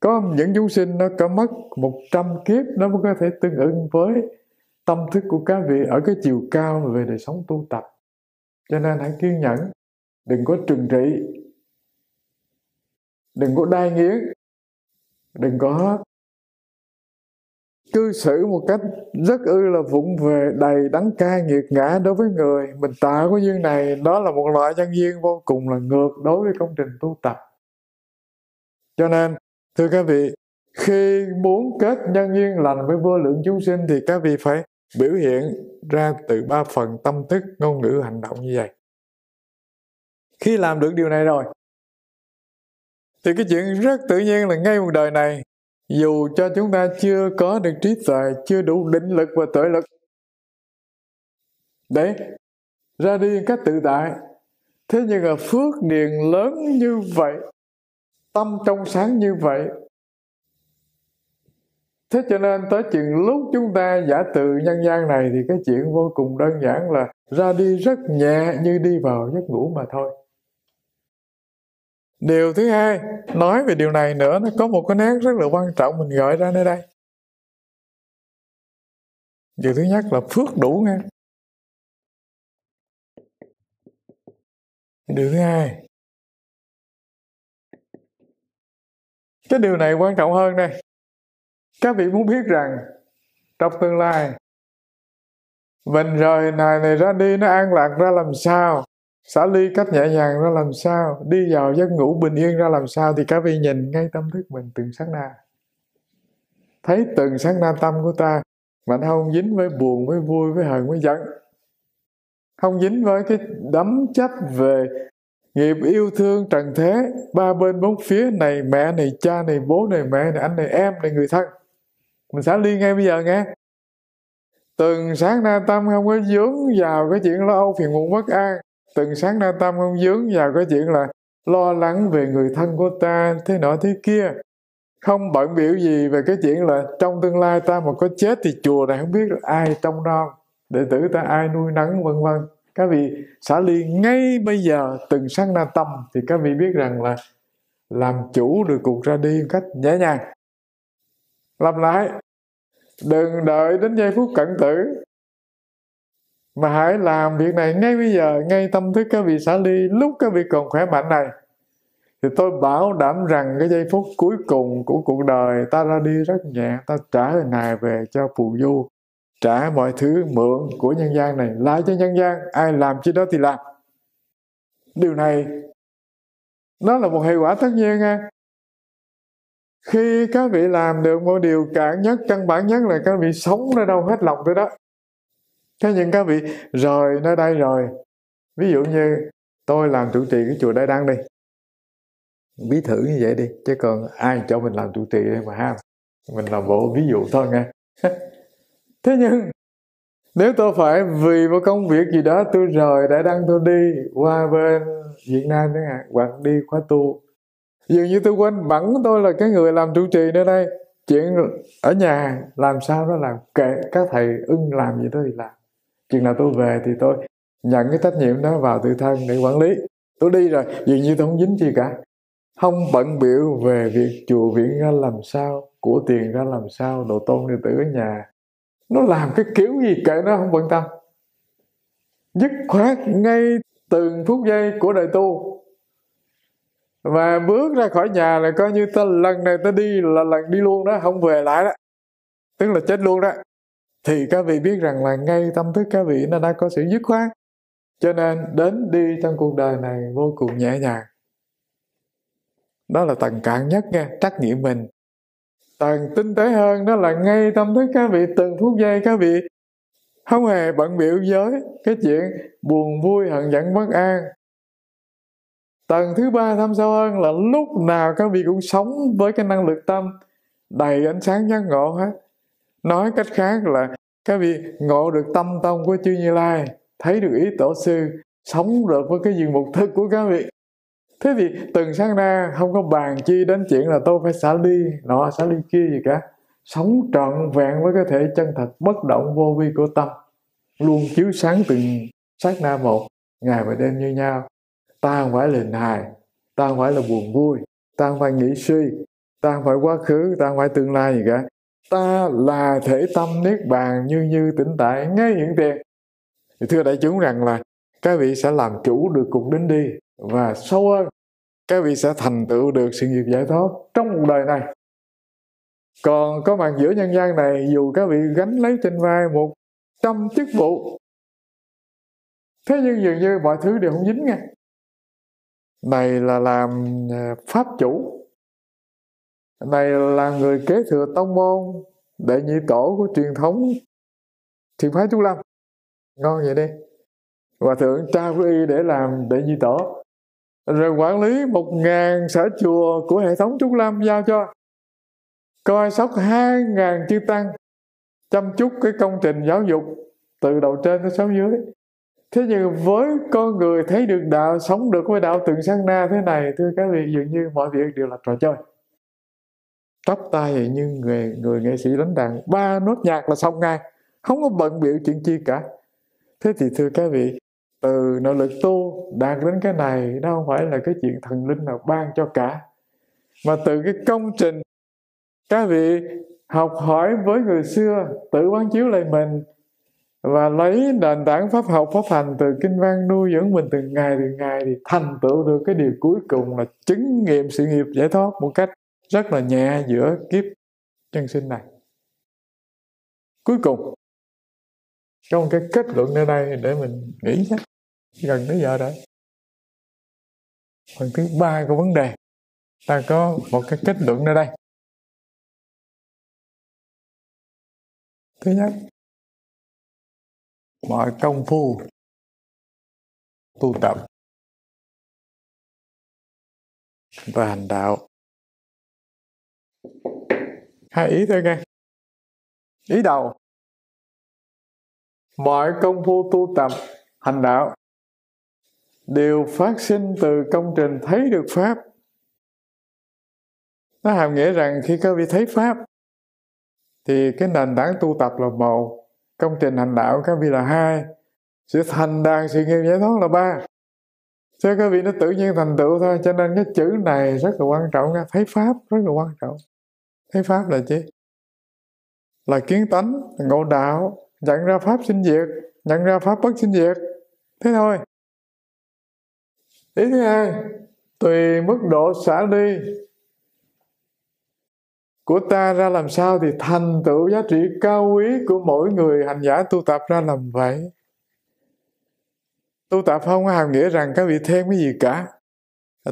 Có những chúng sinh nó có mất một trăm kiếp nó mới có thể tương ứng với tâm thức của các vị ở cái chiều cao về đời sống tu tập. Cho nên hãy kiên nhẫn, đừng có trừng trị, đừng có đai nghiến đừng có cư xử một cách rất ư là vụng về đầy đắng cay, nghiệt ngã đối với người. Mình tạo cái duyên này, đó là một loại nhân duyên vô cùng là ngược đối với công trình tu tập. Cho nên, thưa các vị, khi muốn kết nhân duyên lành với vô lượng chúng sinh thì các vị phải biểu hiện ra từ ba phần tâm thức, ngôn ngữ, hành động như vậy. Khi làm được điều này rồi, thì cái chuyện rất tự nhiên là ngay một đời này dù cho chúng ta chưa có được trí tuệ, chưa đủ định lực và tuệ lực. Để ra đi cách tự tại. Thế nhưng mà phước điền lớn như vậy, tâm trong sáng như vậy, thế cho nên tới chừng lúc chúng ta giả từ nhân gian này thì cái chuyện vô cùng đơn giản là ra đi rất nhẹ như đi vào giấc ngủ mà thôi điều thứ hai, nói về điều này nữa, nó có một cái nét rất là quan trọng mình gọi ra nơi đây. Điều thứ nhất là phước đủ nghe điều thứ hai, cái điều này quan trọng hơn đây. Các vị muốn biết rằng, trong tương lai, mình rời này này ra đi, nó an lạc ra làm sao? Xả ly cách nhẹ nhàng ra làm sao, đi vào giấc ngủ bình yên ra làm sao thì các vị nhìn ngay tâm thức mình từng sát na. Thấy từng sát na tâm của ta, mà nó không dính với buồn, với vui, với hờn, với giận. Không dính với cái đấm chấp về nghiệp yêu thương trần thế, ba bên bốn phía này mẹ này cha này bố này mẹ này anh này em này người thân. Mình xả ly ngay bây giờ nghe. Từng sáng na tâm không có dướng vào cái chuyện lo âu phiền muộn bất an từng sáng na tâm không dướng vào cái chuyện là lo lắng về người thân của ta, thế nọ thế kia. Không bận biểu gì về cái chuyện là trong tương lai ta mà có chết thì chùa này không biết là ai trông non, đệ tử ta ai nuôi nắng vân vân. Các vị xả ly ngay bây giờ, từng sáng na tâm thì các vị biết rằng là làm chủ được cuộc ra đi một cách nhẹ nhàng. Làm lại, đừng đợi đến giây phút cận tử mà hãy làm việc này ngay bây giờ, ngay tâm thức các vị xả ly, lúc các vị còn khỏe mạnh này. Thì tôi bảo đảm rằng cái giây phút cuối cùng của cuộc đời, ta ra đi rất nhẹ, ta trả lời ngài về cho phù du, trả mọi thứ mượn của nhân gian này, lại cho nhân gian, ai làm chi đó thì làm. Điều này, nó là một hệ quả tất nhiên nha. Khi các vị làm được một điều cản nhất, căn bản nhất là các vị sống ra đâu hết lòng tới đó thế nhưng các vị, rời nơi đây rồi. Ví dụ như, tôi làm chủ trì cái chùa Đại Đăng đi. Ví thử như vậy đi, chứ còn ai cho mình làm chủ trì đây mà ha? Mình làm bộ ví dụ thôi nghe thế nhưng, nếu tôi phải vì một công việc gì đó tôi rời Đại Đăng tôi đi qua bên Việt Nam chẳng hạn, hoặc đi khóa tu. Dường như tôi quên bẵng tôi là cái người làm chủ trì nơi đây. Chuyện ở nhà làm sao đó làm kệ các thầy ưng làm gì đó thì làm chừng nào tôi về thì tôi nhận cái trách nhiệm đó vào tự thân để quản lý. Tôi đi rồi, dường như tôi không dính gì cả. Không bận biểu về việc chùa viện ra làm sao, của tiền ra làm sao, đồ tôn đệ tử ở nhà. Nó làm cái kiểu gì kệ nó không bận tâm. Dứt khoát ngay từng phút giây của đời tu. Và bước ra khỏi nhà là coi như ta lần này ta đi là lần đi luôn đó, không về lại đó. Tức là chết luôn đó thì các vị biết rằng là ngay tâm thức các vị nó đã có sự dứt khoát. Cho nên đến đi trong cuộc đời này vô cùng nhẹ nhàng. Đó là tầng cạn nhất nha, trách nhiệm mình. Tầng tinh tế hơn đó là ngay tâm thức các vị, từng phút giây các vị. Không hề bận biểu với cái chuyện buồn vui, hận giận, bất an. Tầng thứ ba thâm sâu hơn là lúc nào các vị cũng sống với cái năng lực tâm đầy ánh sáng giác ngộ hết nói cách khác là các vị ngộ được tâm tông của chư như lai, thấy được ý tổ sư, sống được với cái diện mục thức của các vị. Thế thì từng sáng na không có bàn chi đến chuyện là tôi phải xả ly, nọ, xả ly kia gì cả. Sống trọn vẹn với cái thể chân thật bất động vô vi của tâm, luôn chiếu sáng từng sát na một, ngày và đêm như nhau. Ta không phải là hài ta không phải là buồn vui, ta không phải nghĩ suy, ta không phải quá khứ, ta không phải tương lai gì cả ta là thể tâm niết bàn như như tĩnh tại ngay hiện tiền. Thì thưa đại chúng rằng là các vị sẽ làm chủ được cuộc đến đi, và sâu hơn các vị sẽ thành tựu được sự nghiệp giải thoát trong cuộc đời này. Còn có mặt giữa nhân gian này, dù các vị gánh lấy trên vai một trăm chức vụ, thế nhưng dường như mọi thứ đều không dính ngay. Này là làm à, pháp chủ này là người kế thừa tông môn, đệ nhị tổ của truyền thống thiền phái trúc lâm. Ngon vậy đi. Hòa thượng trao cái y để làm đệ nhị tổ. Rồi quản lý một ngàn sở chùa của hệ thống trúc lâm giao cho. Coi sóc hai ngàn chư tăng, chăm chút cái công trình giáo dục từ đầu trên tới sáu dưới. Thế nhưng với con người thấy được đạo, sống được với đạo từng sang na thế này thưa các vị, dường như mọi việc đều là trò chơi tóc tay như người người nghệ sĩ đánh đàn. Ba nốt nhạc là xong ngay. Không có bận biểu chuyện chi cả. Thế thì thưa các vị, từ nội lực tu đạt đến cái này, nó không phải là cái chuyện thần linh nào ban cho cả. Mà từ cái công trình, các vị học hỏi với người xưa, tự quán chiếu lại mình và lấy nền tảng pháp học, pháp hành từ kinh văn nuôi dưỡng mình từng ngày từng ngày thì thành tựu được cái điều cuối cùng là chứng nghiệm sự nghiệp giải thoát một cách rất là nhẹ giữa kiếp chân sinh này. Cuối cùng có một cái kết luận ở đây để mình nghĩ nhé, gần tới giờ đấy phần thứ ba của vấn đề, ta có một cái kết luận ở đây. Thứ nhất, mọi công phu tu tập và hành đạo hai ý thôi nghe. Ý đầu. Mọi công phu tu tập, hành đạo, đều phát sinh từ công trình thấy được pháp. Nó hàm nghĩa rằng khi các vị thấy pháp, thì cái nền tảng tu tập là một, công trình hành đạo các vị là hai, sự thành đạt, sự nghiệp giải thoát là ba. Cho các vị nó tự nhiên thành tựu thôi, cho nên cái chữ này rất là quan trọng thấy pháp rất là quan trọng thấy pháp là chứ là kiến tánh, ngộ đạo, nhận ra pháp sinh diệt, nhận ra pháp bất sinh diệt. Thế thôi. Ý thứ hai, tùy mức độ xả ly. Của ta ra làm sao thì thành tựu giá trị cao quý của mỗi người hành giả tu tập ra làm vậy? Tu tập không có hàm nghĩa rằng các vị thêm cái gì cả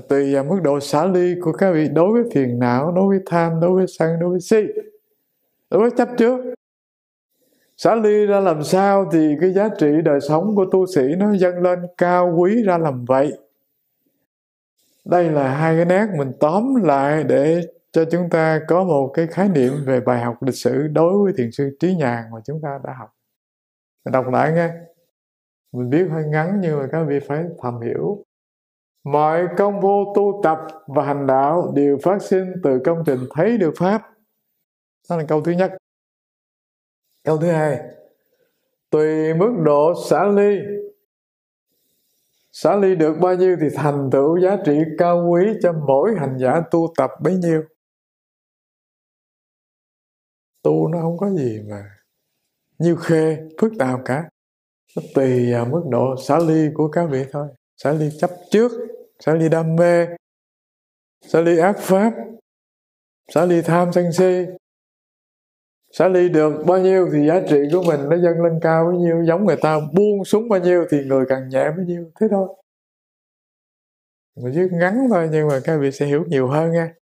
tùy vào mức độ xả ly của các vị đối với phiền não, đối với tham, đối với sân, đối với si. Đối với chấp trước. Xả ly ra làm sao thì cái giá trị đời sống của tu sĩ nó dâng lên cao quý ra làm vậy. Đây là hai cái nét mình tóm lại để cho chúng ta có một cái khái niệm về bài học lịch sử đối với thiền sư trí nhàn mà chúng ta đã học. Mình đọc lại nghe. Mình biết hơi ngắn nhưng mà các vị phải thầm hiểu mọi công vô tu tập và hành đạo đều phát sinh từ công trình thấy được pháp. Đó là câu thứ nhất. Câu thứ hai. Tùy mức độ xả ly. Xả ly được bao nhiêu thì thành tựu giá trị cao quý cho mỗi hành giả tu tập bấy nhiêu. Tu nó không có gì mà như khê, phức tạp cả. Nó tùy vào mức độ xả ly của các vị thôi xả ly chấp trước xả ly đam mê xả ly ác pháp xả ly tham sân si. Xả ly được bao nhiêu thì giá trị của mình nó dâng lên cao bao nhiêu, giống người ta buông súng bao nhiêu thì người càng nhẹ bao nhiêu. Thế thôi. Mình viết ngắn thôi nhưng mà các vị sẽ hiểu nhiều hơn nha.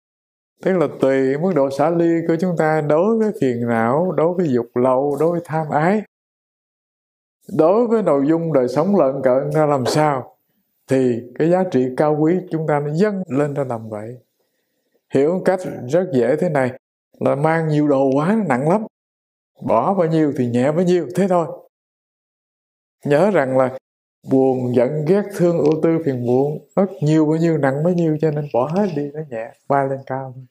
Tức là tùy mức độ xả ly của chúng ta đối với phiền não, đối với dục lậu, đối với tham ái, đối với nội dung đời sống lợn cợn ra làm sao thì cái giá trị cao quý chúng ta nó dâng lên ra làm vậy. Hiểu một cách rất dễ thế này là mang nhiều đồ quá nặng lắm. Bỏ bao nhiêu thì nhẹ bao nhiêu, thế thôi. Nhớ rằng là buồn, giận, ghét, thương, ưu tư, phiền muộn rất nhiều bao nhiêu, nặng bao nhiêu cho nên bỏ hết đi, nó nhẹ, bay lên cao thôi.